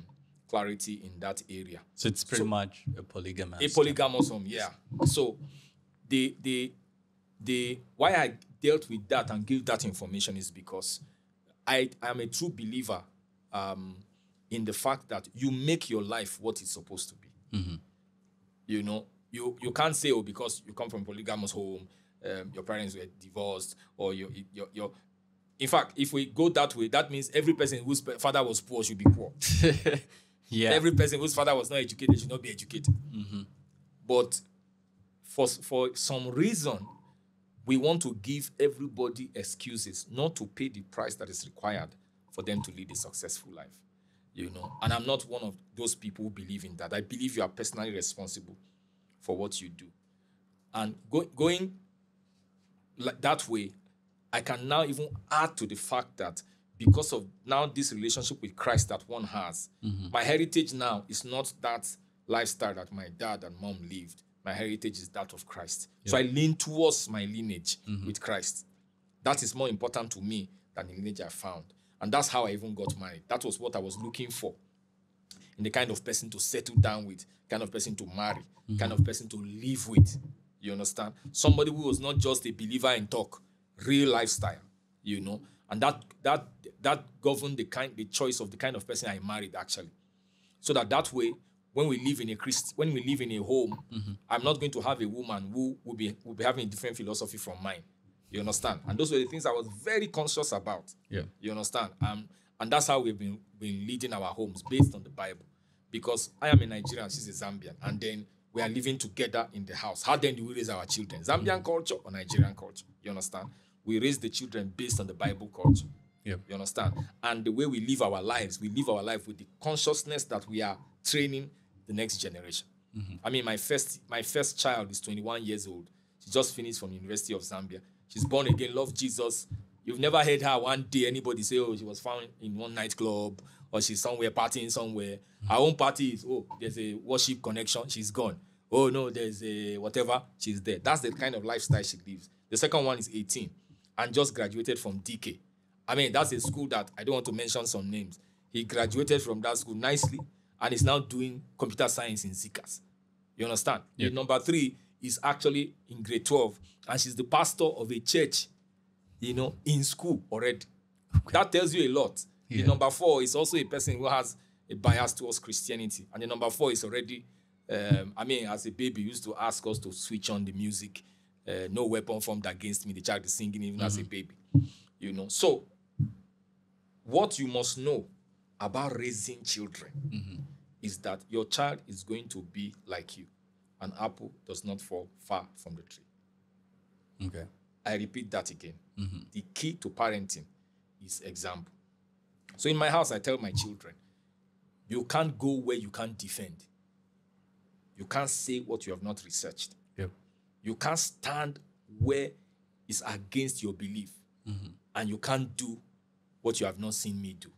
clarity in that area. So it's pretty much a polygamous. A polygamous home, yeah. So the the the why I dealt with that and give that information is because I am a true believer um, in the fact that you make your life what it's supposed to be. You know, you you can't say oh because you come from a polygamous home, um, your parents were divorced, or your your your. In fact, if we go that way, that means every person whose father was poor should be poor. *laughs* yeah. Every person whose father was not educated should not be educated. Mm-hmm. But for, for some reason, we want to give everybody excuses not to pay the price that is required for them to lead a successful life. You know, and I'm not one of those people who believe in that. I believe you are personally responsible for what you do. And go, going like that way, I can now even add to the fact that because of now this relationship with Christ that one has, mm-hmm. my heritage now is not that lifestyle that my dad and mom lived. My heritage is that of Christ. So I lean towards my lineage mm-hmm. with Christ. That is more important to me than the lineage I found. And that's how I even got married. That was what I was looking for in the kind of person to settle down with, kind of person to marry, mm-hmm. kind of person to live with. You understand? Somebody who was not just a believer in talk, real lifestyle, you know. And that that that governed the kind the choice of the kind of person I married actually. So that that way, when we live in a Christ, when we live in a home, I'm not going to have a woman who will be will be having a different philosophy from mine. You understand? And those were the things I was very conscious about. Yeah. You understand? Um, and that's how we've been, been leading our homes based on the Bible. Because I am a Nigerian, she's a Zambian, and then we are living together in the house. How then do we raise our children? Zambian culture or Nigerian culture? You understand? We raise the children based on the Bible culture. Yep. You understand? And the way we live our lives, we live our life with the consciousness that we are training the next generation. Mm-hmm. I mean, my first my first child is 21 years old. She just finished from University of Zambia. She's born again, love Jesus. You've never heard her one day anybody say, "Oh, she was found in one nightclub or she's somewhere partying somewhere." Mm-hmm. Her own party is, "Oh, there's a worship connection. She's gone." Oh no, there's a whatever. She's there. That's the kind of lifestyle she lives. The second one is 18 and just graduated from DK. I mean, that's a school that I don't want to mention some names. He graduated from that school nicely and is now doing computer science in ZCAS. You understand? Yeah. The number three is actually in grade 12 and she's the pastor of a church, you know, in school already. That tells you a lot. Yeah. The number four is also a person who has a bias towards Christianity. And the number four is already, um, I mean, as a baby, used to ask us to switch on the music. Uh, no weapon formed against me. The child is singing even as a mm-hmm. baby. You know. So what you must know about raising children mm-hmm. is that your child is going to be like you. An apple does not fall far from the tree. Okay. I repeat that again. Mm-hmm. The key to parenting is example. So in my house, I tell my children, you can't go where you can't defend. You can't say what you have not researched. You can't stand where is against your belief. Mm-hmm. And you can't do what you have not seen me do.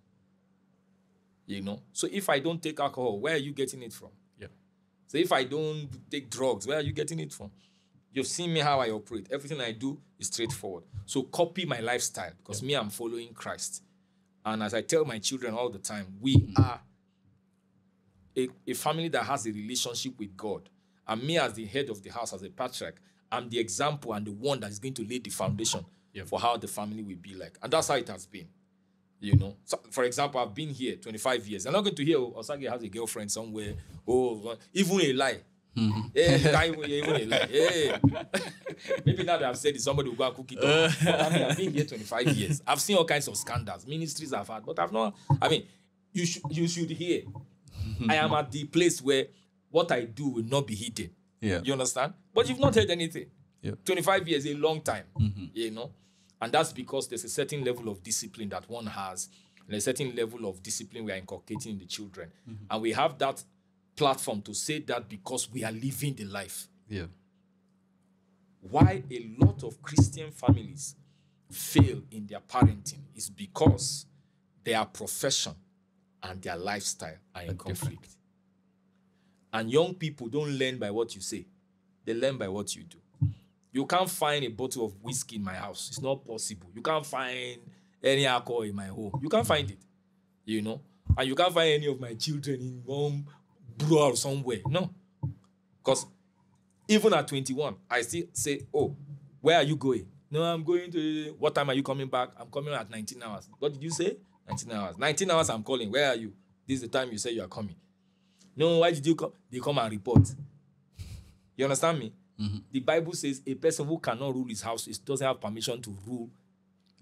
You know? So if I don't take alcohol, where are you getting it from? Yeah. So if I don't take drugs, where are you getting it from? You've seen me how I operate. Everything I do is straightforward. So copy my lifestyle because me, I'm following Christ. And as I tell my children all the time, we mm-hmm. are a, a family that has a relationship with God. And me, as the head of the house, as a patriarch, I'm the example and the one that is going to lay the foundation Yep. for how the family will be like. And that's how it has been. You know, so for example, I've been here 25 years. I'm not going to hear oh, Osagie has a girlfriend somewhere. Oh, even a lie. Eh, can't even, even a lie. Eh. *laughs* Maybe now that I've said it, somebody will go and cook it up. *laughs* But I mean, I've been here 25 years. I've seen all kinds of scandals, ministries I've had, but I've not. I mean, you should you should hear. *laughs* I am at the place where what I do will not be hidden. Yeah. You understand? But you've not heard anything. Yeah. 25 years is a long time. Mm-hmm. You know? And that's because there's a certain level of discipline that one has, and a certain level of discipline we are inculcating in the children. Mm-hmm. And we have that platform to say that because we are living the life. Yeah. Why a lot of Christian families fail in their parenting is because their profession and their lifestyle are in conflict. And young people don't learn by what you say, they learn by what you do. You can't find a bottle of whiskey in my house. It's not possible. You can't find any alcohol in my home. You can't find it. You know? And you can't find any of my children in one brawl somewhere. No. Because even at 21, I still say, Oh, where are you going? No, I'm going to. What time are you coming back? I'm coming at 19 hours. What did you say? 19 hours. 19 hours, I'm calling. Where are you? This is the time you say you are coming. No, why did you come? They come and report. You understand me? The Bible says a person who cannot rule his house is, doesn't have permission to rule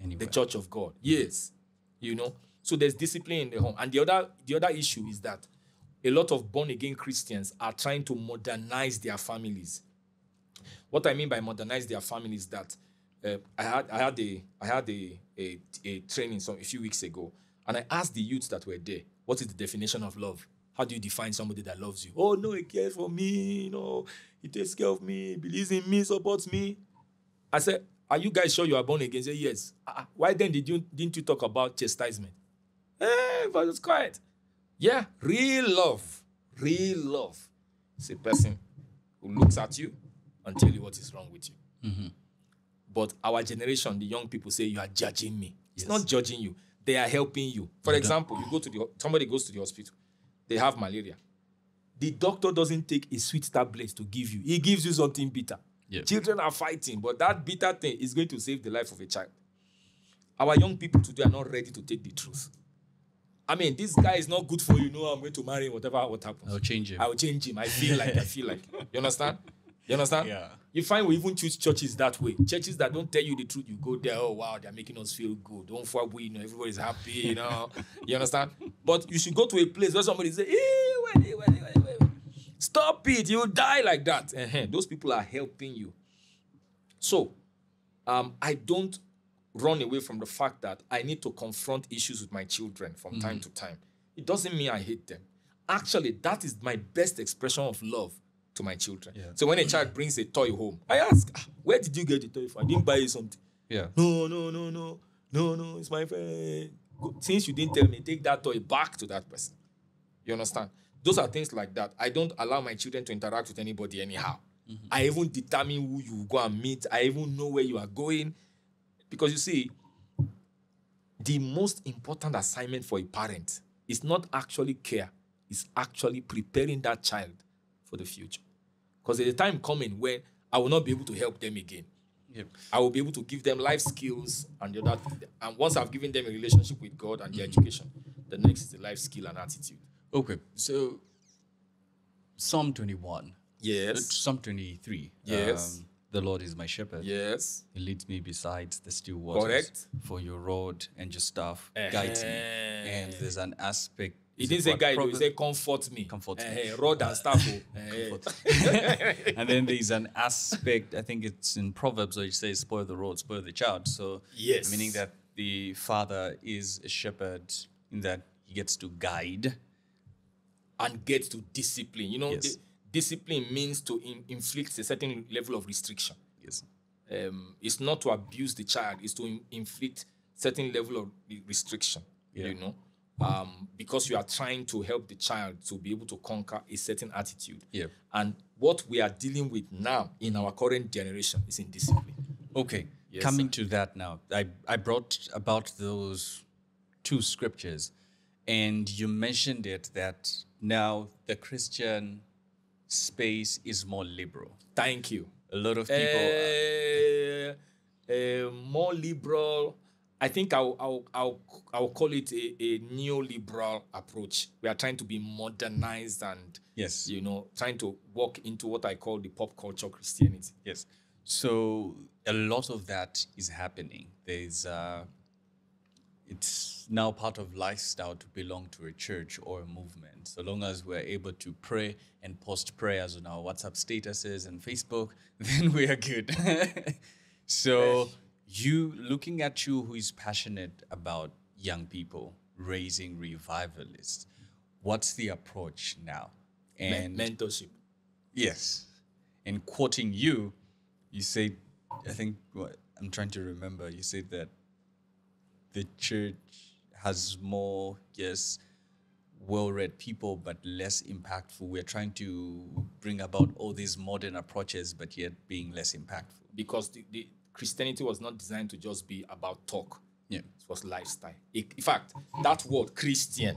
Anyway. the church of God. Yes. You know. So there's discipline in the home. And the other the other issue is that a lot of born again Christians are trying to modernize their families. What I mean by modernize their families is that uh, I had I had a I had a, a, a training some a few weeks ago, and I asked the youths that were there, what is the definition of love? How do you define somebody that loves you? Oh no, he cares for me, you know, he takes care of me, believes in me, supports me. I said, Are you guys sure you are born again? Say yes. "Ah, why then did you didn't you talk about chastisement? Eh, but it's quiet. Yeah, real love, real love. It's a person who looks at you and tell you what is wrong with you. But our generation, the young people say you are judging me. It's not judging you. They are helping you. For example, you go to the somebody goes to the hospital, they have malaria. The doctor doesn't take a sweet tablet to give you. He gives you something bitter. Yeah. Children are fighting, but that bitter thing is going to save the life of a child. Our young people today are not ready to take the truth. I mean, this guy is not good for you. No, I'm going to marry him, whatever what happens. I'll change him. I will change him. I feel like, I feel like. You understand? You understand? Yeah. You find we even choose churches that way. Churches that don't tell you the truth, you go there. Oh wow, they're making us feel good. Don't fuck with you know everybody's happy. You know, *laughs* you understand? But you should go to a place where somebody say, "Hey, wait, wait, wait, wait, stop it! You'll die like that." Uh-huh. Those people are helping you. So, um, I don't run away from the fact that I need to confront issues with my children from time to time. It doesn't mean I hate them. Actually, that is my best expression of love to my children. Yeah. So when a child brings a toy home, I ask, "Ah, "Where did you get the toy from? I didn't buy you something." Yeah. No, no, no, no, no, no. It's my friend. Since you didn't tell me, take that toy back to that person. You understand? Those are things like that. I don't allow my children to interact with anybody anyhow. I even determine who you go and meet. I even know where you are going. Because you see, the most important assignment for a parent is not actually care, it's actually preparing that child for the future. Because there's a time coming when I will not be able to help them again. Yep. I will be able to give them life skills and the other. And once I've given them a relationship with God and their education, the next is the life skill and attitude. Okay. So Psalm 21. Yes. Uh, Psalm 23. Yes. Um, The Lord is my shepherd. Yes. He leads me beside the still waters. Correct. For your rod and your staff guides me. And there's an aspect. He is didn't say guide, he said comfort me. Comfort me. Eh, eh, rod and staff. oh. *laughs* Eh, eh. *laughs* and then there's an aspect, I think it's in Proverbs where it says, spoil the road, spoil the child. So, Yes. meaning that the father is a shepherd in that he gets to guide. and get to discipline. You know, Yes. di- discipline means to in- inflict a certain level of restriction. Yes. Um, it's not to abuse the child; it's to in- inflict certain level of restriction. Yeah. You know, um, because you are trying to help the child to be able to conquer a certain attitude. Yeah. And what we are dealing with now in our current generation is in discipline. Okay. Yes, Coming to that now, I, I brought about those two scriptures, and you mentioned it that now the Christian space is more liberal. Thank you. A lot of people. uh, uh, more liberal. I think I'll, I'll, I'll, I'll call it a, a neoliberal approach. We are trying to be modernized and, Yes. you know, trying to walk into what I call the pop culture Christianity. Yes. So a lot of that is happening. There's uh it's now part of lifestyle to belong to a church or a movement. So long as we're able to pray and post prayers on our WhatsApp statuses and Facebook, *laughs* then we are good. *laughs* so you looking at you who is passionate about young people, raising revivalists, what's the approach now? Men- And mentorship. Yes. And quoting you, you said, I think what I'm trying to remember, you said that the church has more, yes, well read people, but less impactful. We're trying to bring about all these modern approaches, but yet being less impactful. Because the, the Christianity was not designed to just be about talk. Yeah. It was lifestyle. It- in fact, that word Christian,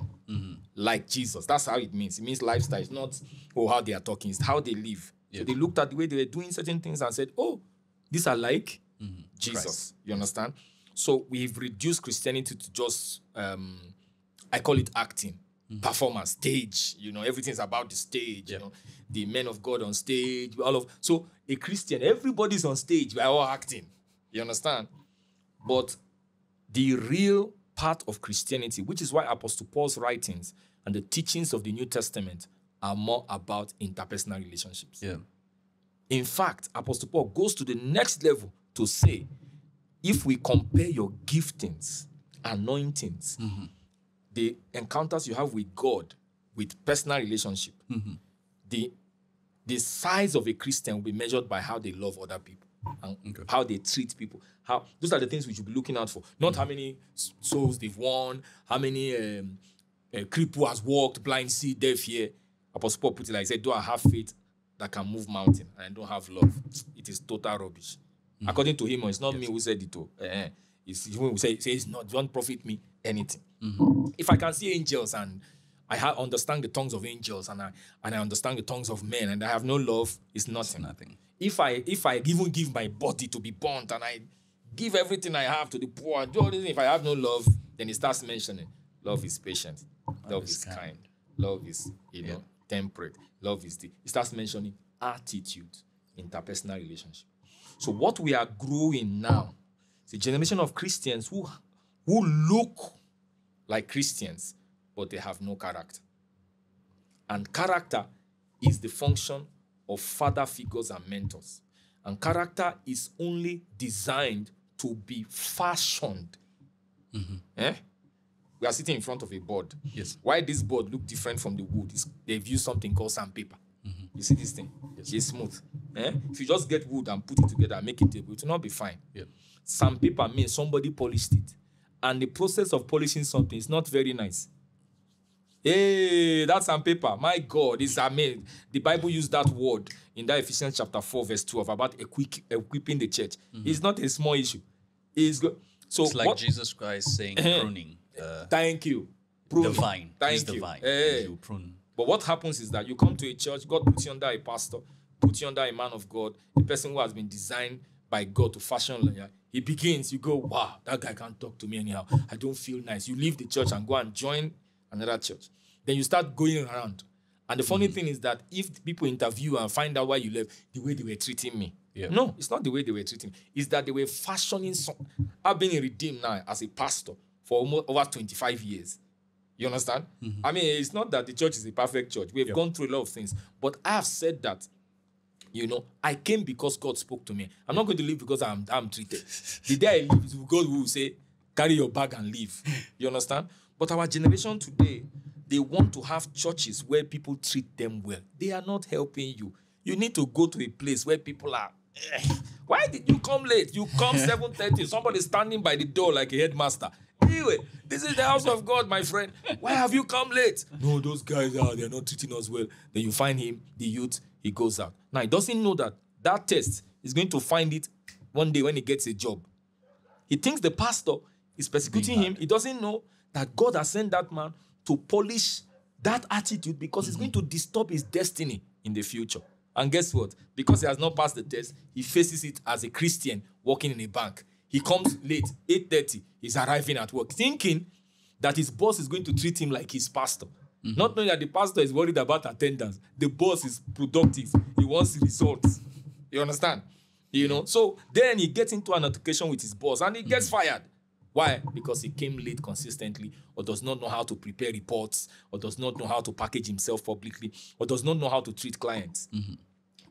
like Jesus, that's how it means. It means lifestyle. It's not oh how they are talking, it's how they live. Yeah. So they looked at the way they were doing certain things and said, Oh, these are like Jesus. Christ. You understand? So we've reduced Christianity to just um, I call it acting. Performance, stage, you know, everything's about the stage, you know, the men of God on stage, all of so a Christian, everybody's on stage, we're all acting. You understand? But the real part of Christianity, which is why Apostle Paul's writings and the teachings of the New Testament are more about interpersonal relationships. Yeah. In fact, Apostle Paul goes to the next level to say, if we compare your giftings, anointings, mm-hmm. the encounters you have with God, with personal relationship, mm-hmm. the the size of a Christian will be measured by how they love other people and how they treat people. How those are the things we should be looking out for. Not how many souls they've won, how many um, uh, cripple has walked, blind see, deaf hear. Apostle Paul put it like he said, "Do I have faith that can move mountain and I don't have love? It is total rubbish." According to him, it's not me who said it. Oh, Eh, eh. it's him who say, say it's not. Don't profit me anything. If I can see angels and I ha- understand the tongues of angels and I and I understand the tongues of men and I have no love, it's nothing. Nothing. If I if I even give my body to be burnt and I give everything I have to the poor and do all this, if I have no love, then he starts mentioning love is patient, love is is kind. kind, love is you know temperate, love is the. He starts mentioning attitude, interpersonal relationship. So what we are growing now is a generation of Christians who who look like Christians, but they have no character. And character is the function of father figures and mentors. And character is only designed to be fashioned. Eh? We are sitting in front of a board. Yes. Why this board look different from the wood is they've used something called sandpaper. You see this thing? Yes. It's smooth. Eh? If you just get wood and put it together and make it table, it will not be fine. Yeah. Sandpaper means somebody polished it. And the process of polishing something is not very nice. Hey, that's on paper. My God, it's amazing. The Bible used that word in that Ephesians chapter 4, verse 12 about equip, equipping the church. It's not a small issue. It's go- so It's like what- Jesus Christ saying pruning. Uh, Thank you. the vine. Thank He's you. vine. Hey. You prune. But what happens is that you come to a church, God puts you under a pastor, puts you under a man of God, a person who has been designed by God to fashion like. He begins, you go, wow, that guy can't talk to me anyhow. I don't feel nice. You leave the church and go and join another church. Then you start going around. And the funny mm. thing is that if people interview and find out why you left, the way they were treating me, Yeah. No, it's not the way they were treating him. It's that they were fashioning some. I've been redeemed now as a pastor for almost over 25 years. You understand? Mm-hmm. I mean, it's not that the church is a perfect church. We've gone through a lot of things. But I have said that, you know, I came because God spoke to me. I'm not going to leave because I'm, I'm treated. *laughs* the day I leave, God will say, carry your bag and leave. You understand? But our generation today, they want to have churches where people treat them well. They are not helping you. You need to go to a place where people are. "Eh, Why did you come late? You come *laughs* 7:30. Somebody standing by the door like a headmaster. Anyway, this is the house of God, my friend. Why have you come late? No, those guys are they're not treating us well. Then you find him, the youth, he goes out. Now he doesn't know that that test is going to find it one day when he gets a job. He thinks the pastor is persecuting him. He doesn't know that God has sent that man to polish that attitude because it's going to disturb his destiny in the future. And guess what? Because he has not passed the test, he faces it as a Christian working in a bank. He comes late, 8:30, he's arriving at work, thinking that his boss is going to treat him like his pastor. Mm-hmm. Not knowing that the pastor is worried about attendance. The boss is productive. He wants results. You understand? You know, so then he gets into an altercation with his boss and he gets mm. fired. Why? Because he came late consistently, or does not know how to prepare reports, or does not know how to package himself publicly, or does not know how to treat clients. Mm-hmm.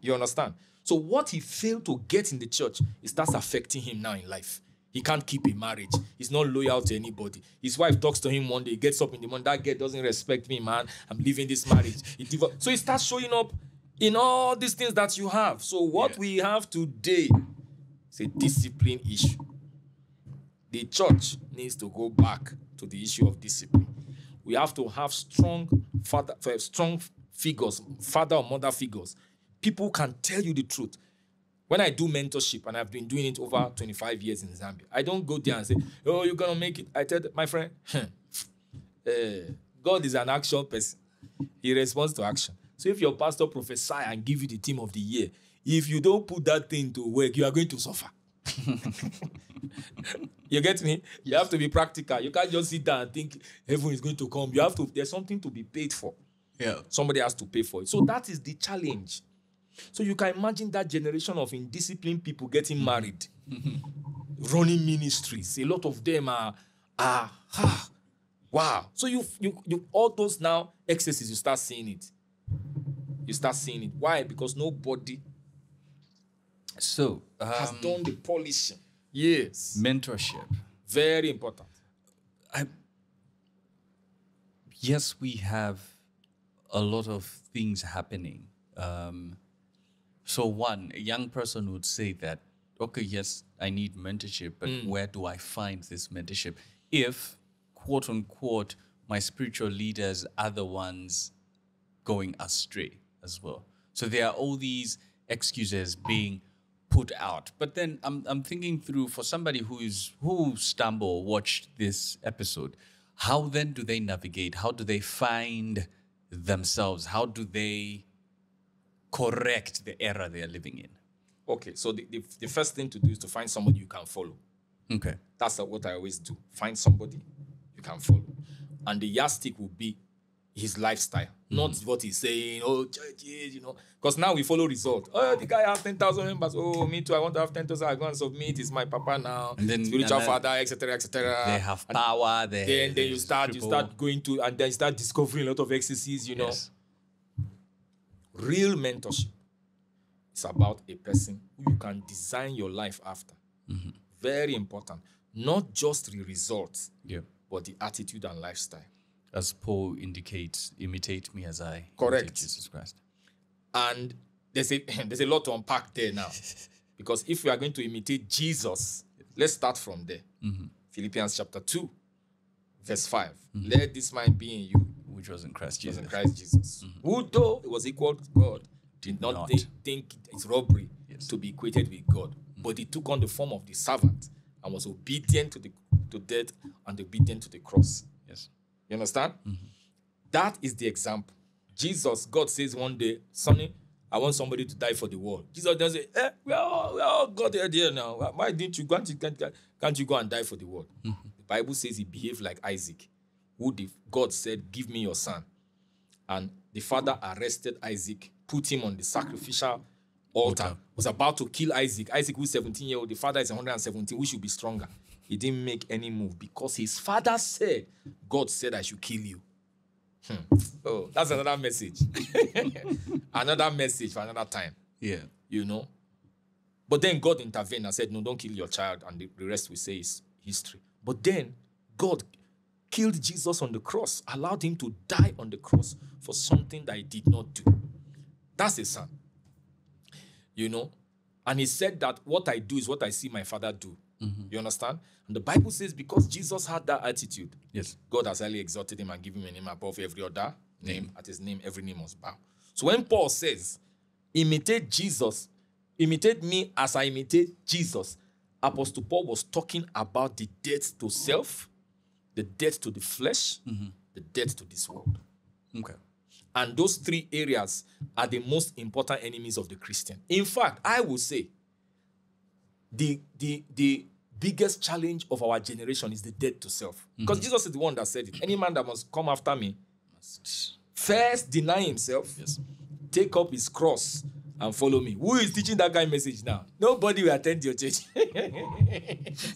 You understand? So what he failed to get in the church, it starts affecting him now in life. He can't keep a marriage. He's not loyal to anybody. His wife talks to him one day, gets up in the morning. That girl doesn't respect me, man. I'm leaving this marriage. *laughs* He so he starts showing up in all these things that you have. So what Yeah. we have today is a discipline issue. The church needs to go back to the issue of discipline. We have to have strong father, uh, strong figures, father or mother figures. People can tell you the truth. When I do mentorship, and I've been doing it over 25 years in Zambia, I don't go there and say, "Oh, you're gonna make it." I tell my friend, *laughs* eh, God is an action person. He responds to action. So if your pastor prophesy and give you the team of the year, if you don't put that thing to work, you are going to suffer. *laughs* you get me? You have to be practical. You can't just sit down and think heaven is going to come. You have to. There's something to be paid for. Yeah. Somebody has to pay for it. So that is the challenge. So you can imagine that generation of indisciplined people getting married, *laughs* running ministries. A lot of them are, are ah, wow. So you, you, you, all those now excesses, you start seeing it. You start seeing it. Why? Because nobody So, has um, done the polishing. Yes, mentorship. very important. I, yes, we have a lot of things happening. Um, so, one, a young person would say that, okay, yes, I need mentorship, but where do I find this mentorship? If, quote unquote, my spiritual leaders are the ones going astray as well. So, there are all these excuses being put out. But then I'm, I'm thinking through for somebody who is who stumble watched this episode, how then do they navigate? How do they find themselves? How do they correct the error they are living in? Okay, so the, the, the first thing to do is to find somebody you can follow. Okay. That's what I always do. Find somebody you can follow. And the yardstick will be his lifestyle, mm. not what he's saying, oh, churches, you know. Because now we follow result. Oh, the guy has 10,000 members. Oh, me too. I want to have 10,000. I go and submit. He's my papa now. And then- Spiritual and then father, etc., etc. They have power. They Then, then you start, you start going to, and then you start discovering a lot of excesses, you know. Yes. Real mentorship is about a person who you can design your life after. Mm-hmm. Very important. Not just the results, Yeah. but the attitude and lifestyle. As Paul indicates, imitate me as I Correct. imitate Jesus Christ. And there's a *laughs* there's a lot to unpack there now. *laughs* because if we are going to imitate Jesus, let's start from there. Mm-hmm. Philippians chapter 2, verse 5. Mm-hmm. Let this mind be in you, Which was in Christ was Jesus. in Christ Jesus. Mm-hmm. Who though it was equal to God, did not, Not. Think, think it's robbery Yes. to be equated with God. But he took on the form of the servant and was obedient to the to death and obedient to the cross. You understand? That is the example. Jesus, God says one day, Sonny, I want somebody to die for the world. Jesus doesn't say, eh, we are all, we are all God here now. Why- didn't you, can't you, can't, can't you go and die for the world? The Bible says he behaved like Isaac, who the, God said, give me your son. And the father arrested Isaac, put him on the sacrificial altar, Altar. was about to kill Isaac. Isaac, who's 17 year old, the father is 117. We should be stronger. He didn't make any move because his father said, God said, I should kill you. Hmm. Oh, that's another message. *laughs* another message for another time, Yeah. you know. But then God intervened and said, No, don't kill your child. And the, the rest we say is history. But then God killed Jesus on the cross, allowed him to die on the cross for something that he did not do. That's a son. You know? And he said that what I do is what I see my father do. Mm-hmm. You understand? And the Bible says because Jesus had that attitude, Yes. God has highly exalted him and given him a name above every other name. At his name, every name must bow. So when Paul says, imitate Jesus, imitate me as I imitate Jesus, Apostle Paul was talking about the death to self, the death to the flesh, mm-hmm. the death to this world. Okay. And those three areas are the most important enemies of the Christian. In fact, I would say the, the, the biggest challenge of our generation is the death to self. Because mhm. Jesus is the one that said it. Any man that must come after me, must first deny himself, Yes. take up his cross, and follow me. Who is teaching that guy message now? Nobody will attend your church. *laughs*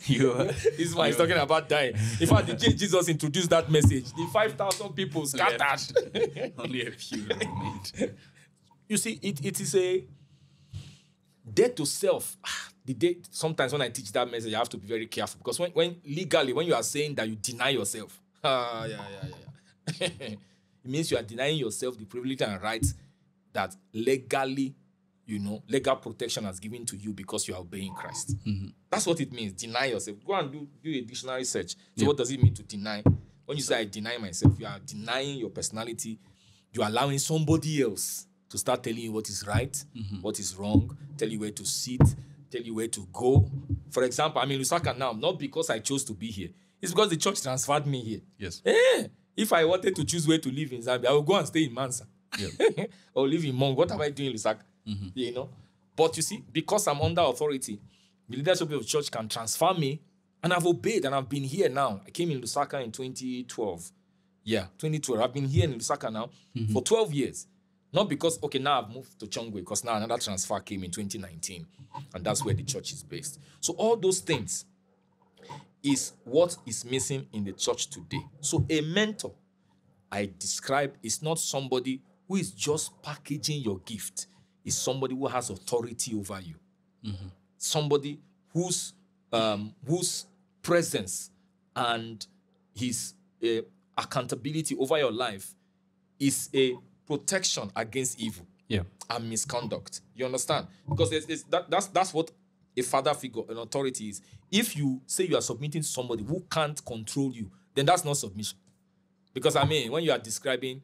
You this one is talking about dying. In fact, the Jesus introduced that message, the 5,000 people scattered. *laughs* only a few remained. you see, it, it is a death to self. Ah, The day sometimes when I teach that message, I have to be very careful because when, when legally, when you are saying that you deny yourself, *laughs* ah, yeah, yeah, yeah, yeah. *laughs* it means you are denying yourself the privilege and rights that legally, you know, legal protection has given to you because you are obeying Christ. That's what it means. Deny yourself. Go and do, do a dictionary search. So what does it mean to deny? When you say I deny myself, you are denying your personality. You are allowing somebody else to start telling you what is right, what is wrong, tell you where to sit, tell you where to go. For example, I'm in Lusaka now, not because I chose to be here. It's because the church transferred me here. Yes. Eh, if I wanted to choose where to live in Zambia, I would go and stay in Mansa. *laughs* or live in Mongu. What am I doing in Lusaka? You know? But you see, because I'm under authority, the leadership of the church can transfer me, and I've obeyed, and I've been here now. I came in Lusaka in 2012. Yeah, 2012. I've been here in Lusaka now for 12 years. Not because, okay, now I've moved to Chongwe, because now another transfer came in 2019, and that's where the church is based. So all those things is what is missing in the church today. So a mentor, I describe, is not somebody who is just packaging your gift. Is somebody who has authority over you. Somebody whose um, whose presence and his uh, accountability over your life is a protection against evil Yeah. and misconduct. You understand? Because there's, there's, that, that's that's what a father figure, an authority is. If you say you are submitting to somebody who can't control you, then that's not submission. Because I mean, when you are describing,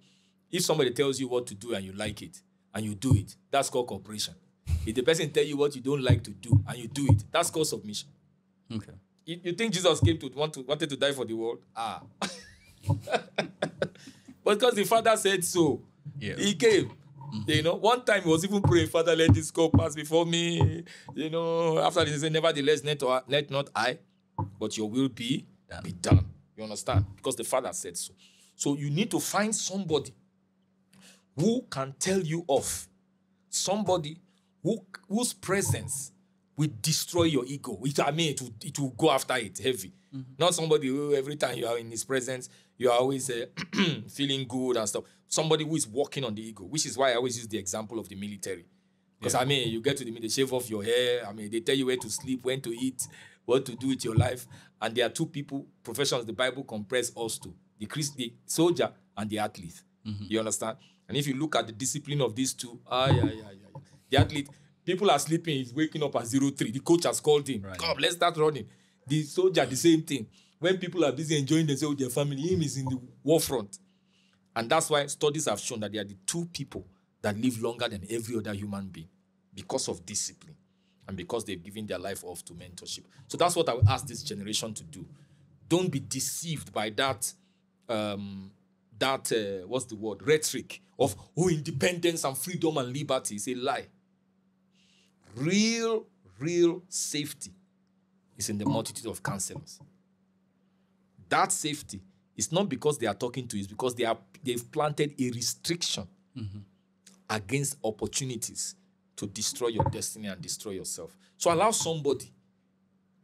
if somebody tells you what to do and you like it and you do it, that's called cooperation. If the person tell you what you don't like to do and you do it, that's called submission. Okay. You, you think Jesus came to want to wanted to die for the world? Ah. but *laughs* because the father said so, Yeah. he came. Mm-hmm. You know, one time he was even praying, Father, let this go pass before me. You know, after this, he said, Nevertheless, let, let not I, but your will be Done. be done. You understand? Because the Father said so. So you need to find somebody who can tell you off. Somebody who whose presence will destroy your ego. It, I mean, it will, it will go after it heavy. Not somebody who every time you are in his presence, you are always uh, *clears throat* feeling good and stuff. Somebody who is working on the ego, which is why I always use the example of the military. Because I mean, you get to the military, shave off your hair. I mean, they tell you where to sleep, when to eat, what to do with your life. And there are two people, professions the Bible compress us to the Christ, the soldier and the athlete. You understand? And if you look at the discipline of these two, ah, yeah, yeah, yeah, yeah. The athlete, people are sleeping, he's waking up at zero three. The coach has called him. Right. Come, let's start running. The soldier, the same thing. When people are busy enjoying themselves with their family, him is in the war front. And that's why studies have shown that they are the two people that live longer than every other human being because of discipline and because they've given their life off to mentorship. So that's what I would ask this generation to do. Don't be deceived by that, um, that uh, what's the word, rhetoric of oh independence and freedom and liberty. is a lie. Real, real safety is in the multitude of counselors. That safety is not because they are talking to you, it's because they are they've planted a restriction against opportunities to destroy your destiny and destroy yourself. So allow somebody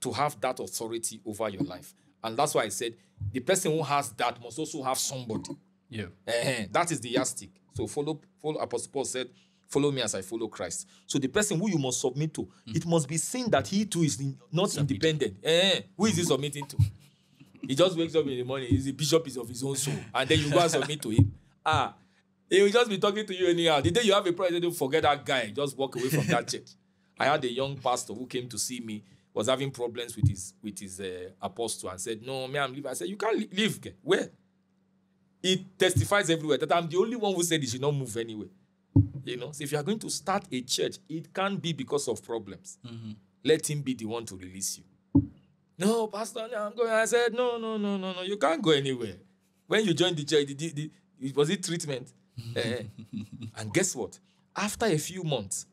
to have that authority over your life. And that's why I said the person who has that must also have somebody. Yeah. Eh, that is the yardstick. So follow, follow. Apostle Paul said, "Follow me as I follow Christ." So the person who you must submit to, it must be seen that he too is in- not independent. Eh, who is he submitting to? he just wakes up in the morning. He's the bishop is of his own soul, and then you go and submit to him. Ah, he will just be talking to you anyhow. The day you have a problem, don't forget that guy. Just walk away from that church. I had a young pastor who came to see me, was having problems with his with his uh, apostle, and said, "No, me, I'm leaving." I said, "You can't leave. Where?" He testifies everywhere that I'm the only one who said he should not move anywhere. You know, so if you are going to start a church, it can't be because of problems. Mm-hmm. Let him be the one to release you. No, Pastor, I'm going. I said, no, no, no, no, no. You can't go anywhere. When you joined the church, the, the, the, it was it treatment. *laughs* Eh, eh, and guess what? After a few months,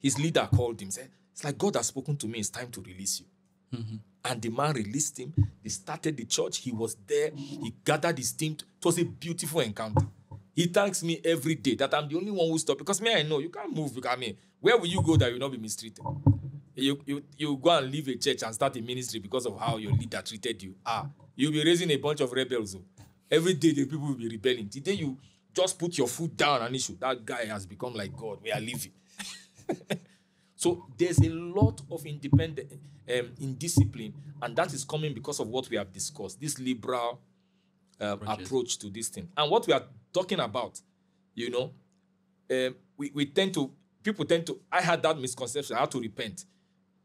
his leader called him. Said, "It's like God has spoken to me. It's time to release you." Mm-hmm. And the man released him. They started the church. He was there. He gathered his team. It was a beautiful encounter. He thanks me every day that I'm the only one who stopped. Because me, I know you can't move. Because I mean, where will you go that you will not be mistreated? You, you, you go and leave a church and start a ministry because of how your leader treated you. Ah, you'll be raising a bunch of rebels. oh. Every day the people will be rebelling. The day you just put your foot down and issue, that guy has become like God. We are leaving. *laughs* So there's a lot of independent um, indiscipline, and that is coming because of what we have discussed. This liberal um, approach to this thing, and what we are talking about, you know, um, we, we tend to people tend to. I had that misconception. I had to repent.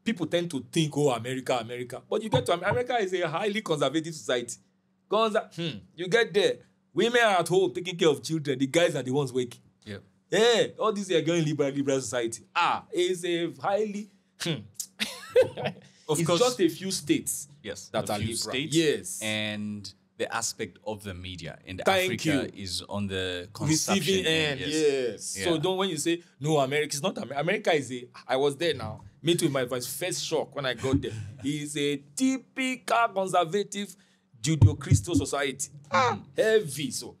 People tend to think, "Oh, America, America," but you get to America is a highly conservative society. Conser- hmm, you get there, women are at home taking care of children. The guys are the ones working. Yeah. Yeah, all these are going liberal, liberal society. Ah, it's a highly. Hmm. *laughs* Of it's course- just a few states Yes. that are liberal. states. Yes. And the aspect of the media in Thank Africa you. is on the consumption end. Yes. Yeah. So don't when you say no, America is not America. America is a. I was there now. Me too. My first shock when I got there. It's a typical conservative Judeo-Christian society. Ah, heavy so.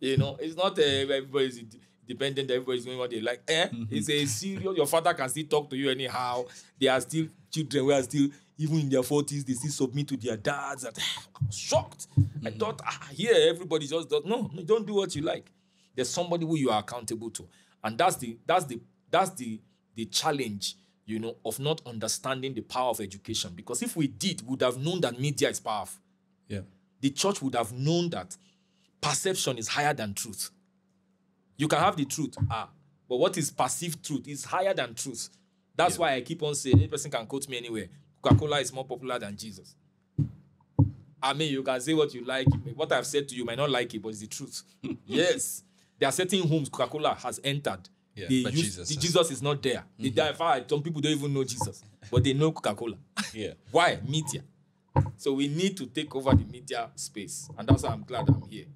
You know, it's not uh, everybody's dependent. Everybody's doing what they like. Eh? It's a serious. Your father can still talk to you anyhow. They are still children. We are still even in their forties. They still submit to their dads. And, I was shocked. I thought, ah, here everybody just does. No, no, don't do what you like. There's somebody who you are accountable to, and that's the that's the that's the the challenge. You know, of not understanding the power of education. Because if we did, we would have known that media is powerful Yeah. the church would have known that perception is higher than truth. You can have the truth, ah, but what is perceived truth is higher than truth. That's why I keep on saying any person can quote me anywhere. Coca-Cola is more popular than Jesus. I mean, you can say what you like. What I've said to you might not like it, but it's the truth. *laughs* yes, there are certain homes Coca-Cola has entered. Yeah, They but use- Jesus the is- Jesus is not there. They- mm-hmm. in fact, some people don't even know Jesus, but they know Coca-Cola. *laughs* Yeah. *laughs* Why? Media. So we need to take over the media space. And that's why I'm glad I'm here.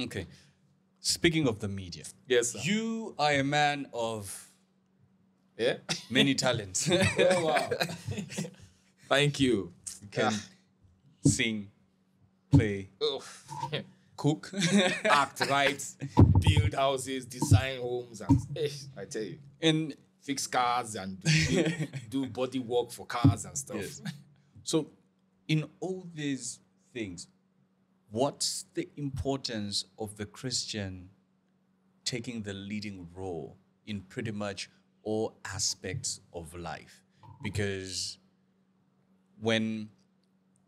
Okay. Speaking of the media, Yes, sir. you are a man of Yeah? many talents. Oh, wow. Thank you. You can sing, play, cook. *laughs* Act right, build houses, design homes, and eh, I tell you, and fix cars and do, *laughs* do body work for cars and stuff. Yes. so, in all these things, what's the importance of the Christian taking the leading role in pretty much all aspects of life? Because when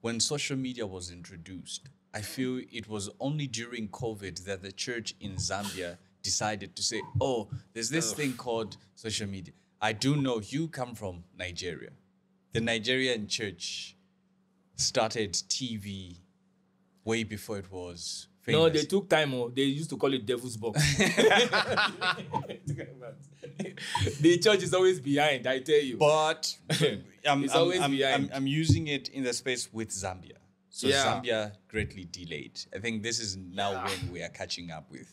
when social media was introduced, I feel it was only during COVID that the church in Zambia decided to say, "Oh, there's this thing called social media." I do know you come from Nigeria. The Nigerian church started TV way before it was famous. No, they took time. Oh, they used to call it devil's box. *laughs* *laughs* the church is always behind, I tell you. but *laughs* I'm, It's I'm- always I'm, behind. I'm, I'm using it in the space with Zambia. So Yeah. Zambia greatly delayed. I think this is now when we are catching up with.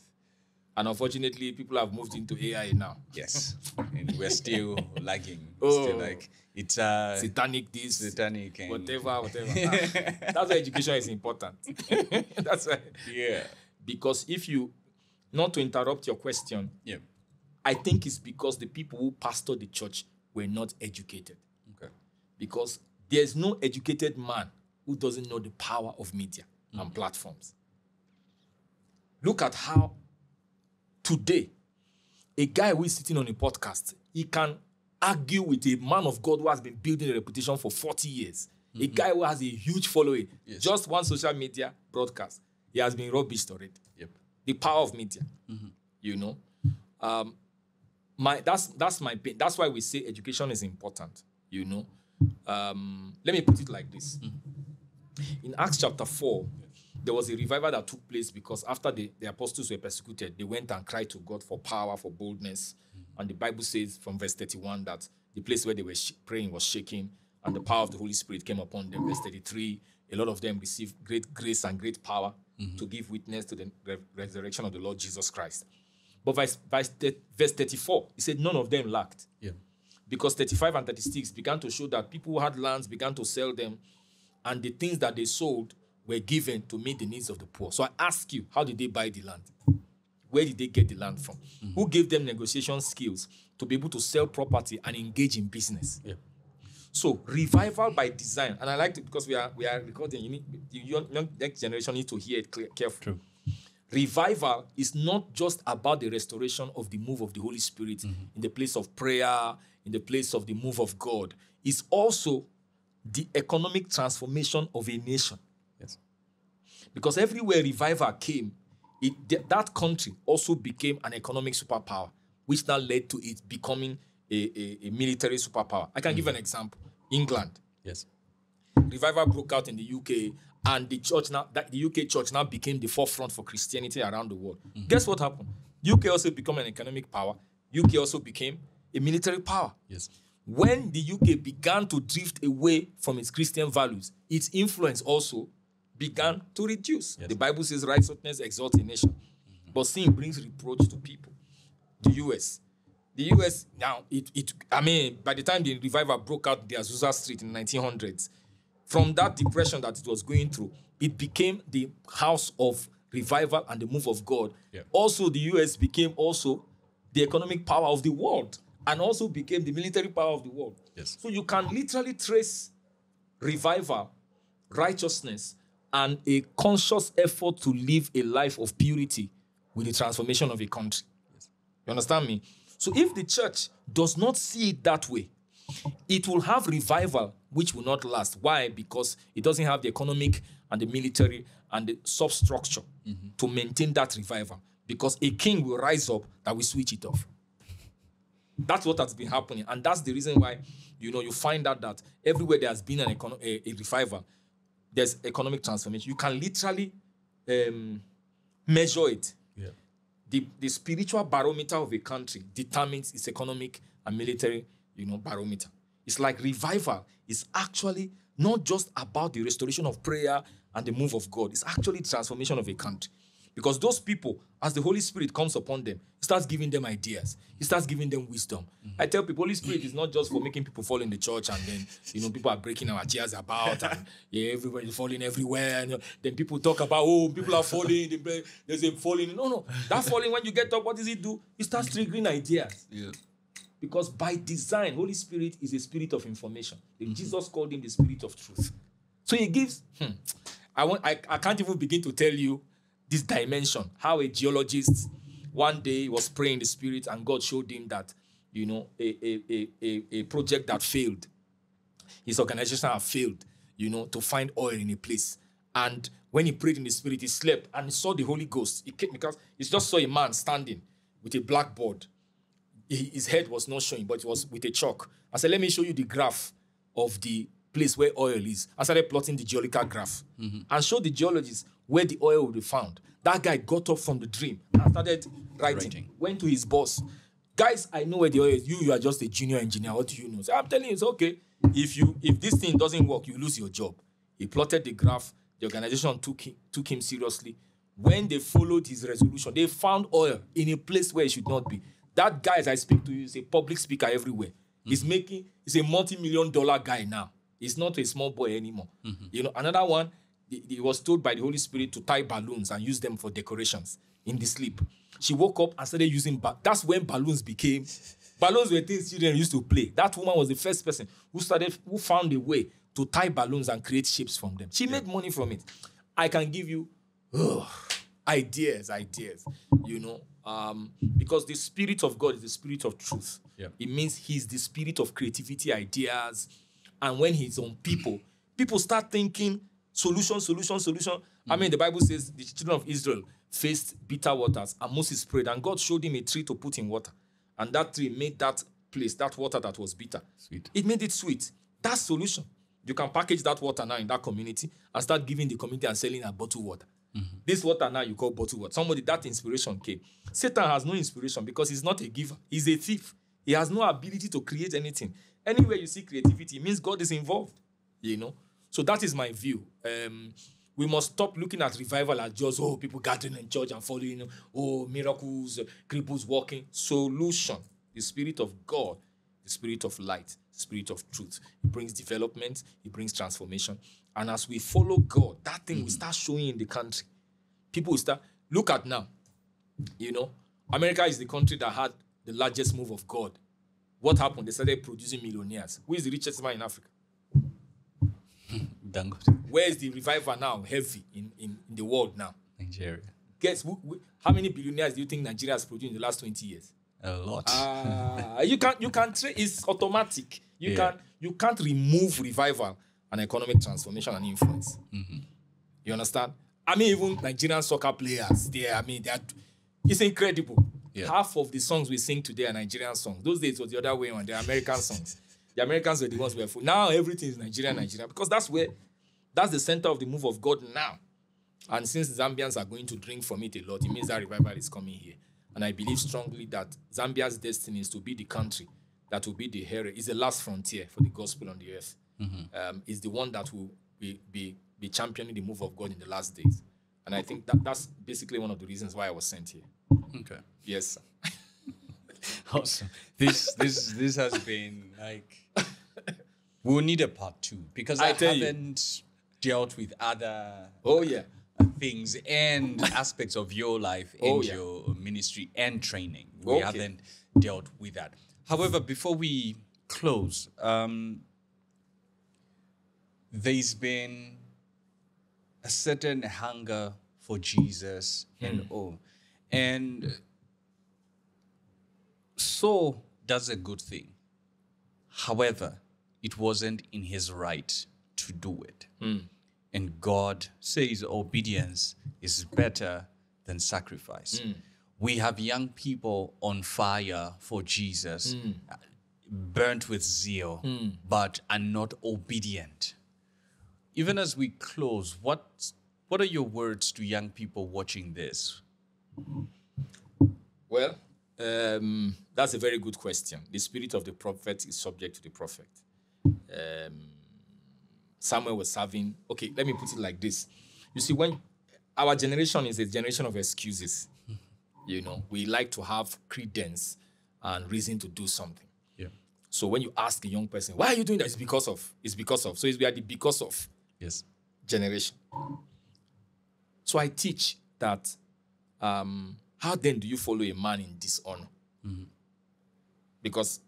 And unfortunately, people have moved into AI now. Yes, and we're still lagging. *laughs* Oh. Still like it's uh, Satanic this, satanic and whatever, *laughs* whatever. That's why education is important. *laughs* That's why. yeah, Because if you, not to interrupt your question, yeah, I think it's because the people who pastor the church were not educated. Okay. Because there's no educated man who doesn't know the power of media and platforms. Look at how today a guy who is sitting on a podcast, he can argue with a man of God who has been building a reputation for 40 years. A guy who has a huge following, Yes. just one social media broadcast, he has been rubbished already. Yep. The power of media, you know. Um, my that's that's my pain. That's why we say education is important. You know. Um, let me put it like this. In Acts chapter 4, there was a revival that took place because after the, the apostles were persecuted, they went and cried to God for power, for boldness. Mm-hmm. And the Bible says from verse 31 that the place where they were sh- praying was shaking and the power of the Holy Spirit came upon them. Verse 33, a lot of them received great grace and great power mm-hmm. to give witness to the re- resurrection of the Lord Jesus Christ. But verse, verse, verse 34, he said, none of them lacked Yeah. because 35 and 36 began to show that people who had lands began to sell them and the things that they sold were given to meet the needs of the poor. So I ask you, how did they buy the land? Where did they get the land from? Mm-hmm. Who gave them negotiation skills to be able to sell property and engage in business? Yeah. So revival by design, and I like it because we are we are recording. You need the young, young next generation need to hear it clear, carefully. True. Revival is not just about the restoration of the move of the Holy Spirit mm-hmm. in the place of prayer, in the place of the move of God. It's also the economic transformation of a nation. Because everywhere revival came, it, th- that country also became an economic superpower, which now led to it becoming a, a, a military superpower. I can give mm-hmm. an example. England, Yes. revival broke out in the UK, and the church now that the UK church now became the forefront for Christianity around the world. Mm-hmm. Guess what happened? UK also became an economic power. UK also became a military power. Yes. When the UK began to drift away from its Christian values, its influence also began to reduce. Yes. The Bible says righteousness exalts a nation, mm-hmm. but sin brings reproach to people. The US. The US now, it, it I mean, by the time the revival broke out the Azusa Street in the 1900s, from that depression that it was going through, it became the house of revival and the move of God. Yeah. Also, the US became also the economic power of the world and also became the military power of the world. Yes. So you can literally trace revival, righteousness, and a conscious effort to live a life of purity with the transformation of a country. You understand me? So if the church does not see it that way, it will have revival which will not last. Why? Because it doesn't have the economic and the military and the substructure mm-hmm. to maintain that revival. Because a king will rise up that will switch it off. That's what has been happening, and that's the reason why you know you find out that everywhere there has been an a, a revival, there's economic transformation. You can literally um, measure it Yeah. the, the spiritual barometer of a country determines its economic and military, you know, barometer. It's like revival is actually not just about the restoration of prayer and the move of God. It's actually transformation of a country. Because those people, as the Holy Spirit comes upon them, He starts giving them ideas. He starts giving them wisdom. I tell people, Holy Spirit is not just for making people fall in the church and then, you know, people are breaking our chairs about and *laughs* yeah, everybody's falling everywhere. And then people talk about, oh, people are falling. There's a falling. No, no. That falling, when you get up, what does it do? It starts triggering ideas. Yeah. Because by design, Holy Spirit is a spirit of information. And Jesus called him the spirit of truth. So he gives. hmm, I want. I, I can't even begin to tell you this dimension. How a geologist one day was praying the spirit, and God showed him that you know a a, a, a, a project that failed. His organization had failed. You know to find oil in a place. And when he prayed in the spirit, he slept and he saw the Holy Ghost. He came because he just saw a man standing with a blackboard his head was not showing, but it was with a chalk. I said, let me show you the graph of the place where oil is. I started plotting the geological graph mm-hmm. and showed the geologists where the oil will be found. That guy got up from the dream and started writing. Writing. Went to his boss. Guys, I know where the oil is. You, you are just a junior engineer. What do you know? So I'm telling you, it's okay. If you if this thing doesn't work, you lose your job. He plotted the graph. The organization took him, took him seriously. When they followed his resolution, they found oil in a place where it should not be. That guy, as I speak to you, is a public speaker everywhere. Mm-hmm. He's making, he's a multi-million dollar guy now. He's not a small boy anymore. Mm-hmm. You know, another one, he was told by the Holy Spirit to tie balloons and use them for decorations in the sleep. She woke up and started using. Ba- that's when balloons became. Balloons were things children used to play. That woman was the first person who started, who found a way to tie balloons and create shapes from them. She made money from it. I can give you ideas, ideas. You know, um, because the spirit of God is the spirit of truth. Yeah. It means He's the spirit of creativity, ideas, and when He's on people, people start thinking solution, solution, solution. I mean, mm. the Bible says the children of Israel faced bitter waters, and Moses prayed, and God showed him a tree to put in water, and that tree made that place, that water that was bitter, Sweet. it made it sweet. That's solution. You can package that water now in that community and start giving the community and selling a bottled water. Mm-hmm. This water now you call bottled water. Somebody that inspiration came. Satan has no inspiration because he's not a giver. He's a thief. He has no ability to create anything. Anywhere you see creativity, it means God is involved. You know. So that is my view. Um, we must stop looking at revival as just oh people gathering in church and following oh miracles, cripples walking. Solution. The spirit of God the spirit of light, the spirit of truth. It brings development, it brings transformation. And as we follow God, that thing will start showing in the country. People will start, look at now, you know, America is the country that had the largest move of God. What happened? They started producing millionaires. Who is the richest man in Africa? Dangote, Where is the revival now heavy in, in, in the world now? Nigeria. Guess who, who- how many billionaires do you think Nigeria has produced in the last 20 years? A lot. Ah, you can you can tra- it's automatic. You Yeah. can you can't remove revival and economic transformation and influence. You understand? I mean, even Nigerian soccer players, they I mean, they are, it's incredible. Yeah. Half of the songs we sing today are Nigerian songs. Those days was the other way on. They're American songs. The Americans were the ones who were full. Now everything is Nigeria, Nigeria, because that's where that's the center of the move of God now. And since Zambians are going to drink from it a lot, it means that revival is coming here. And I believe strongly that Zambia's destiny is to be the country that will be the hero, is the last frontier for the gospel on the earth. Um, is the one that will be, be, be championing the move of God in the last days. And I think that that's basically one of the reasons why I was sent here. okay. Yes. sir. *laughs* Awesome. This this this has been like *laughs* we'll need a part two because I, I tell you. Dealt with other Oh, yeah. things and *laughs* aspects of your life and Oh, yeah. your ministry and training. We Okay. haven't dealt with that. However, before we close, um, there's been a certain hunger for Jesus and Hmm. all. And Saul does a good thing. However, it wasn't in his right to do it. And God says obedience is better than sacrifice. We have young people on fire for Jesus, uh, burnt with zeal, but are not obedient. Even as we close, what, what are your words to young people watching this? Well, um, that's a very good question. The spirit of the prophet is subject to the prophet. Um, Samuel was serving. Okay, let me put it like this. You see, when our generation is a generation of excuses, *laughs* you know, we like to have credence and reason to do something. Yeah. So when you ask a young person, why are you doing that? It's because of. It's because of. So it's we are the because of Yes. generation. So I teach that um, how then do you follow a man in dishonor? Because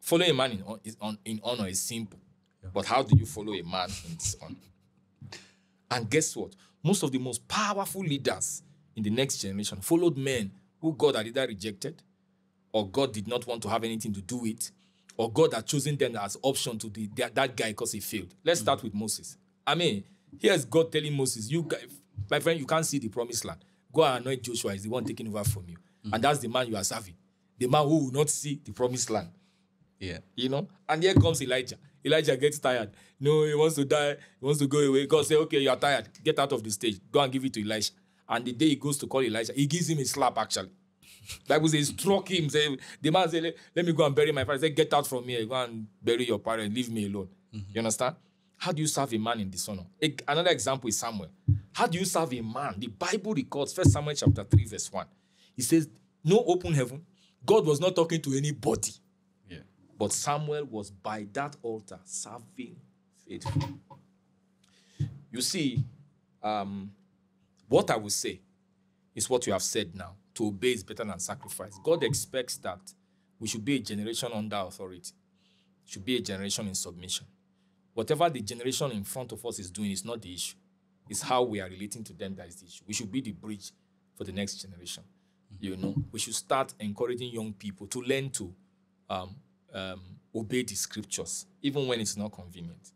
following a man in, is in honor is simple. But how do you follow a man in dishonor? And guess what? Most of the most powerful leaders in the next generation followed men who God had either rejected or God did not want to have anything to do with, or God had chosen them as option to the, that, that guy because he failed. Let's start with Moses. I mean, here's God telling Moses, "You, guy, my friend, you can't see the promised land. Go and anoint Joshua. Is the one taking over from you, mm. and that's the man you are serving, the man who will not see the promised land." Yeah. You know, and here comes Elijah. Elijah gets tired. No, he wants to die. He wants to go away. God say, "Okay, you are tired. Get out of the stage. Go and give it to Elisha." And the day he goes to call Elijah, he gives him a slap. Actually, Bible says, struck him. Say, the man said, let, me go and bury my father. Say, get out from here. Go and bury your parents. Leave me alone. Mm-hmm. You understand? How do you serve a man in dishonor? A- another example is Samuel. How do you serve a man? The Bible records, First Samuel chapter 3, verse 1. It says, no open heaven. God was not talking to anybody. But Samuel was by that altar serving faithfully. You see, um, what I will say is what you have said now. To obey is better than sacrifice. God expects that we should be a generation under authority, should be a generation in submission. Whatever the generation in front of us is doing is not the issue. It's how we are relating to them that is the issue. We should be the bridge for the next generation. You know, we should start encouraging young people to learn to um, um, obey the scriptures, even when it's not convenient.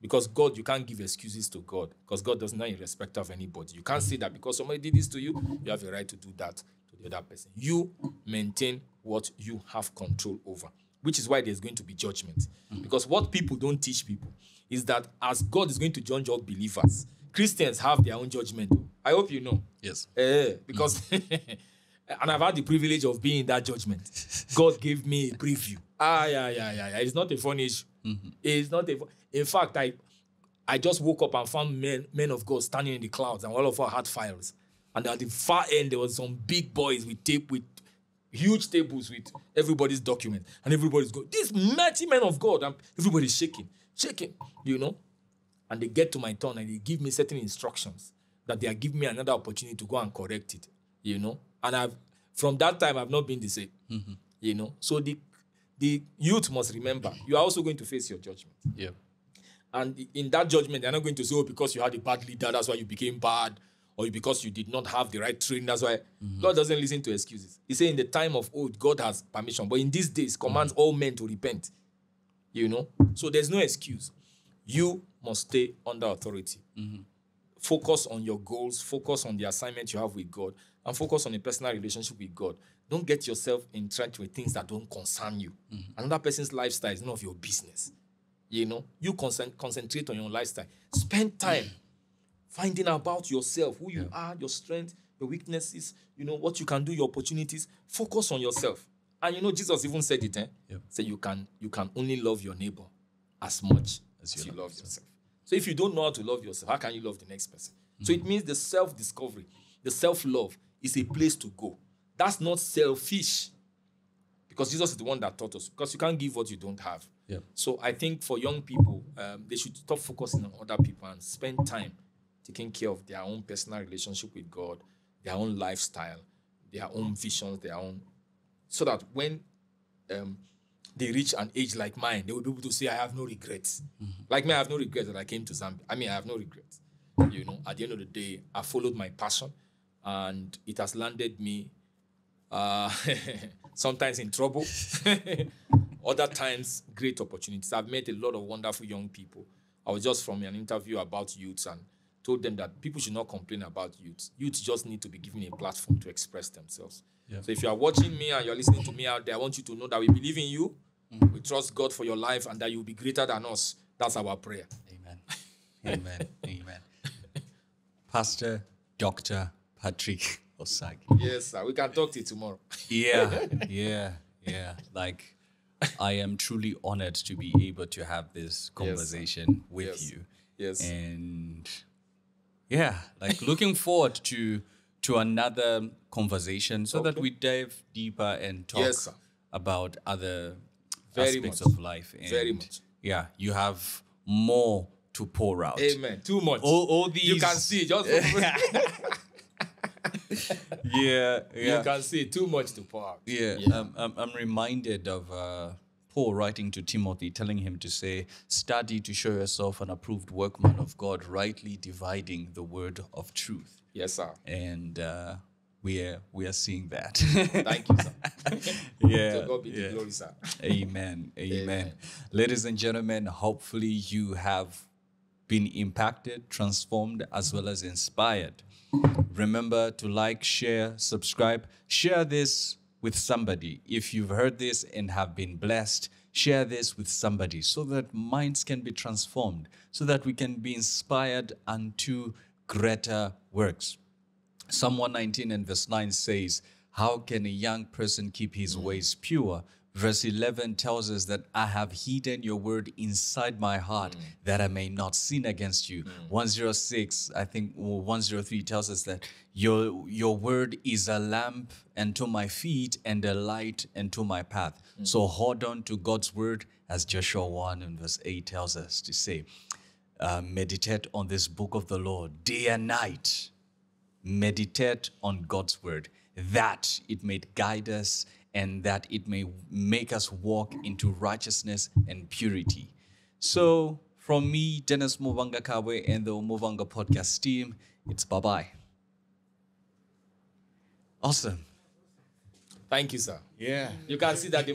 Because God, you can't give excuses to God, because God does not respect of anybody. You can't say that because somebody did this to you, you have a right to do that to the other person. You maintain what you have control over, which is why there's going to be judgment. Because what people don't teach people is that as God is going to judge all believers, Christians have their own judgment. I hope you know. Yes. Eh, because *laughs* and I've had the privilege of being in that judgment. God gave me a preview. Ah, yeah, yeah, yeah, yeah. It's not a funny issue. It's not a. fu- In fact, I, I just woke up and found men, men of God standing in the clouds, and all of us had files. And at the far end, there was some big boys with tape with huge tables with everybody's document, and everybody's going. These mighty men of God, and everybody's shaking, shaking, you know. And they get to my turn and they give me certain instructions that they are giving me another opportunity to go and correct it, you know. And I've from that time I've not been the same, mm-hmm. you know. So the the youth must remember you are also going to face your judgment. Yeah. And in that judgment, they're not going to say, oh, because you had a bad leader, that's why you became bad, or because you did not have the right training, that's why. Mm-hmm. God doesn't listen to excuses. He said, in the time of old, God has permission, but in these days, commands mm-hmm. all men to repent. You know? So there's no excuse. You must stay under authority. Focus on your goals, focus on the assignment you have with God, and focus on a personal relationship with God. Don't get yourself entrenched with things that don't concern you. Mm-hmm. Another person's lifestyle is none of your business. You know, you concent- concentrate on your lifestyle. Spend time mm. finding about yourself, who you are, your strengths, your weaknesses, you know, what you can do, your opportunities. Focus on yourself. And you know, Jesus even said it, eh? Yep. Say you can you can only love your neighbor as much as you, love yourself. So if you don't know how to love yourself, how can you love the next person? So it mm. means the self-discovery, the self-love is a place to go. That's not selfish. Because Jesus is the one that taught us. Because you can't give what you don't have. Yeah. So I think for young people, um, they should stop focusing on other people and spend time taking care of their own personal relationship with God, their own lifestyle, their own visions, their own, so that when um, they reach an age like mine, they will be able to say, "I have no regrets." Like me, I have no regrets that I came to Zambia. I mean, I have no regrets. You know, at the end of the day, I followed my passion, and it has landed me uh, *laughs* sometimes in trouble, *laughs* other times great opportunities. I've met a lot of wonderful young people. I was just from an interview about youths and told them that people should not complain about youth. Youth just need to be given a platform to express themselves. Yeah. So if you are watching me and you're listening to me out there, I want you to know that we believe in you, we trust God for your life, and that you'll be greater than us. That's our prayer. Amen. Amen. Amen. *laughs* Pastor Dr. Patrick *laughs* Osagie. Yes, sir. We can talk to you tomorrow. *laughs* Yeah, yeah, yeah. Like, I am truly honored to be able to have this conversation with Yes. you. Yes. And yeah, like looking forward to to another conversation so that we dive deeper and talk Yes, about other Very aspects much. of life. And Very much. Yeah, you have more to pour out. Amen. Too much. All, all these you can see just *laughs* Yeah, *laughs* yeah. you can see too much to park. out. Yeah, Yeah. Um, I'm, I'm reminded of uh, Paul writing to Timothy, telling him to say, Study to show yourself an approved workman of God, rightly dividing the word of truth. Yes, sir. And uh, we, are, we are seeing that. Thank you, sir. *laughs* yeah. to God be yeah. the glory, sir. Amen. *laughs* Amen. Amen. Ladies and gentlemen, hopefully you have been impacted, transformed, as well as inspired. Remember to like, share, subscribe. Share this with somebody. If you've heard this and have been blessed, share this with somebody so that minds can be transformed, so that we can be inspired unto greater works. Psalm 119 and verse 9 says, How can a young person keep his ways pure? Verse 11 tells us that I have hidden your word inside my heart mm. that I may not sin against you. Mm. 106, I think, 103 tells us that your, your word is a lamp unto my feet and a light unto my path. Mm. So hold on to God's word, as Joshua 1 and verse 8 tells us to say. uh, meditate on this book of the Lord day and night. Meditate on God's word, that it may guide us and that it may make us walk into righteousness and purity. So, from me, Dennis Mubanga Kabwe, and the Umubanga podcast team, it's bye bye. Awesome. Thank you, sir. Yeah. You can see that the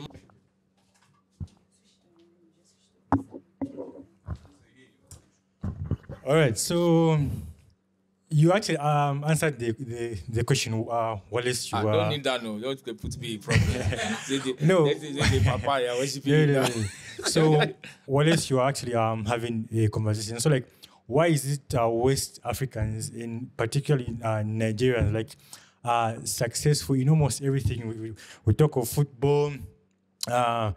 All right, so you actually um, answered the, the, the question, uh, Wallace. You I uh, don't need that. No, don't put me in problem. *laughs* No. let's say the papaya worshiping Yeah, you yeah, now. yeah. So, Wallace, you are actually um, having a conversation. So, like, why is it uh, West Africans, in particularly uh, Nigerians, like, uh, successful in almost everything? We, we, we talk of football, uh,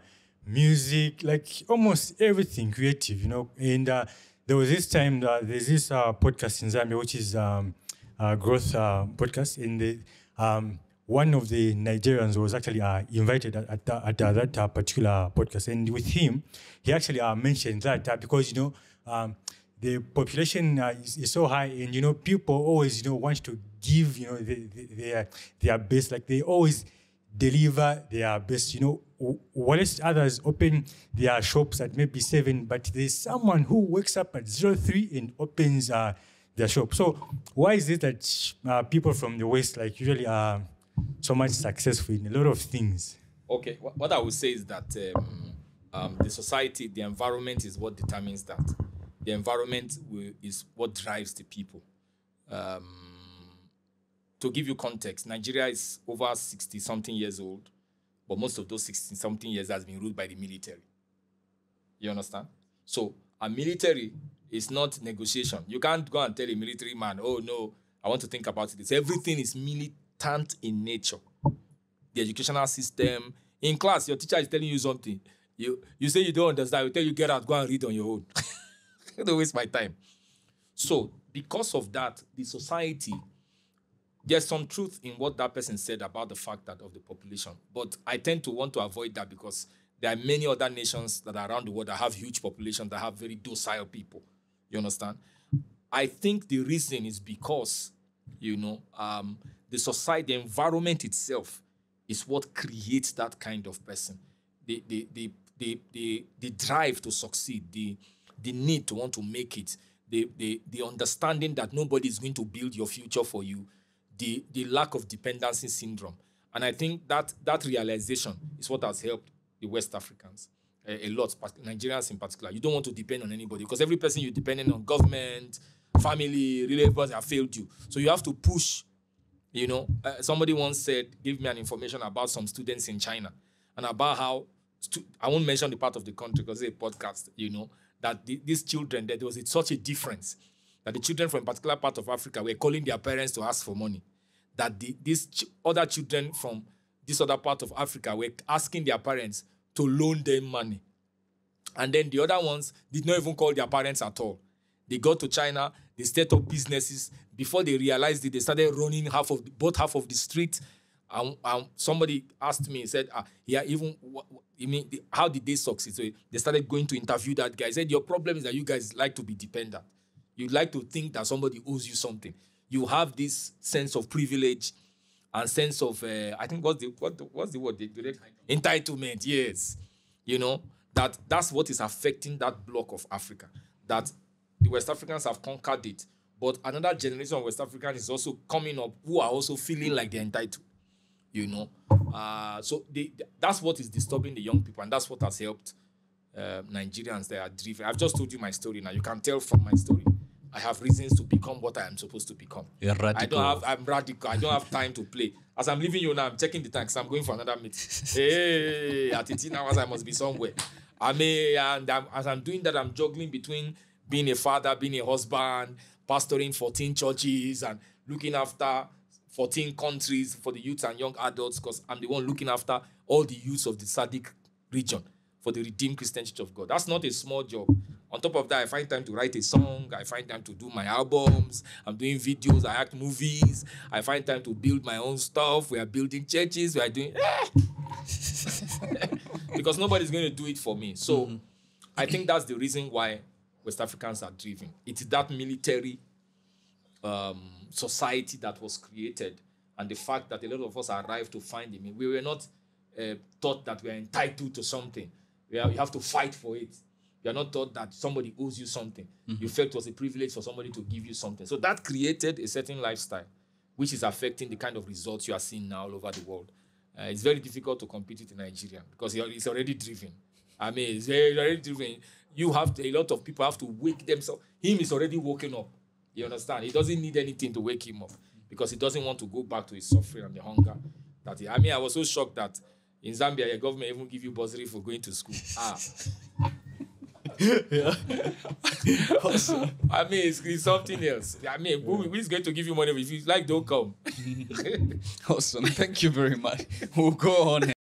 music, like almost everything creative, you know. And uh, there was this time that there's this uh, podcast in Zambia, which is um, growth uh, podcast, and the, um, one of the Nigerians was actually uh, invited at, at, at that uh, particular podcast, and with him, he actually uh, mentioned that because you know. Um, the population uh, is, is so high, and you know people always you know want to give you know the, the, their their best, like they always deliver their best. You know, whilst others open their shops at maybe seven, but there's someone who wakes up at zero three and opens uh, their shop. So why is it that uh, people from the west like usually are so much successful in a lot of things? Okay, what I would say is that um, um, the society, the environment is what determines that. The environment will, is what drives the people. Um, to give you context, Nigeria is over 60 something years old, but most of those 60 something years has been ruled by the military. You understand? So, a military is not negotiation. You can't go and tell a military man, oh no, I want to think about this. Everything is militant in nature the educational system. In class, your teacher is telling you something. You you say you don't understand. You tell you get out, go and read on your own. *laughs* don't waste my time. So because of that, the society, there's some truth in what that person said about the fact that of the population. But I tend to want to avoid that because there are many other nations that are around the world that have huge populations that have very docile people. You understand? I think the reason is because, you know, um, the society, the environment itself is what creates that kind of person. The, the, the, the, the, the drive to succeed, the, the need to want to make it, the, the, the understanding that nobody is going to build your future for you, the, the lack of dependency syndrome. And I think that that realization is what has helped the West Africans a, a lot, Nigerians in particular. You don't want to depend on anybody because every person you're depending on, government, family, relatives have failed you. So you have to push you know, uh, somebody once said, give me an information about some students in China and about how, stu- I won't mention the part of the country because it's a podcast, you know, that the, these children, that there was such a difference that the children from a particular part of Africa were calling their parents to ask for money. That the, these ch- other children from this other part of Africa were asking their parents to loan them money. And then the other ones did not even call their parents at all. They got to China, they set up businesses. Before they realized it, they started running half of the, both half of the street. And, and somebody asked me, said, ah, yeah, even you mean, how did they succeed? So they started going to interview that guy. He said, your problem is that you guys like to be dependent. You like to think that somebody owes you something. You have this sense of privilege and sense of, uh, I think what's the what what's the word? The, the, entitlement. Yes, you know that that's what is affecting that block of Africa. That the West Africans have conquered it, but another generation of West Africans is also coming up who are also feeling like they're entitled. You know, uh, so they, that's what is disturbing the young people, and that's what has helped uh, Nigerians that are driven. I've just told you my story now. You can tell from my story. I have reasons to become what I am supposed to become. You're I don't have. I'm radical. I don't have time to play. As I'm leaving you now, I'm checking the tanks. I'm going for another meeting. *laughs* hey, at 18 hours, I must be somewhere. I mean, and I'm, as I'm doing that, I'm juggling between being a father, being a husband, pastoring 14 churches, and looking after 14 countries for the youth and young adults. Because I'm the one looking after all the youths of the SADC region for the Redeemed Christian Church of God. That's not a small job. On top of that, I find time to write a song. I find time to do my albums. I'm doing videos. I act movies. I find time to build my own stuff. We are building churches. We are doing. *laughs* because nobody's going to do it for me. So I think that's the reason why West Africans are driven. It is that military um, society that was created, and the fact that a lot of us arrived to find him. We were not uh, taught that we are entitled to something. You have to fight for it. You are not taught that somebody owes you something. You felt it was a privilege for somebody to give you something. So that created a certain lifestyle, which is affecting the kind of results you are seeing now all over the world. Uh, it's very difficult to compete with Nigeria because it's already driven. I mean, it's very already driven. You have to, a lot of people have to wake themselves. Him is already woken up. You understand? He doesn't need anything to wake him up because he doesn't want to go back to his suffering and the hunger. That he, I mean, I was so shocked that in Zambia, your government even give you bursary for going to school. *laughs* Ah, yeah. *laughs* I mean, it's, it's something else. I mean, who, who is going to give you money if you like? Don't come. *laughs* Awesome. Thank you very much. We'll go on.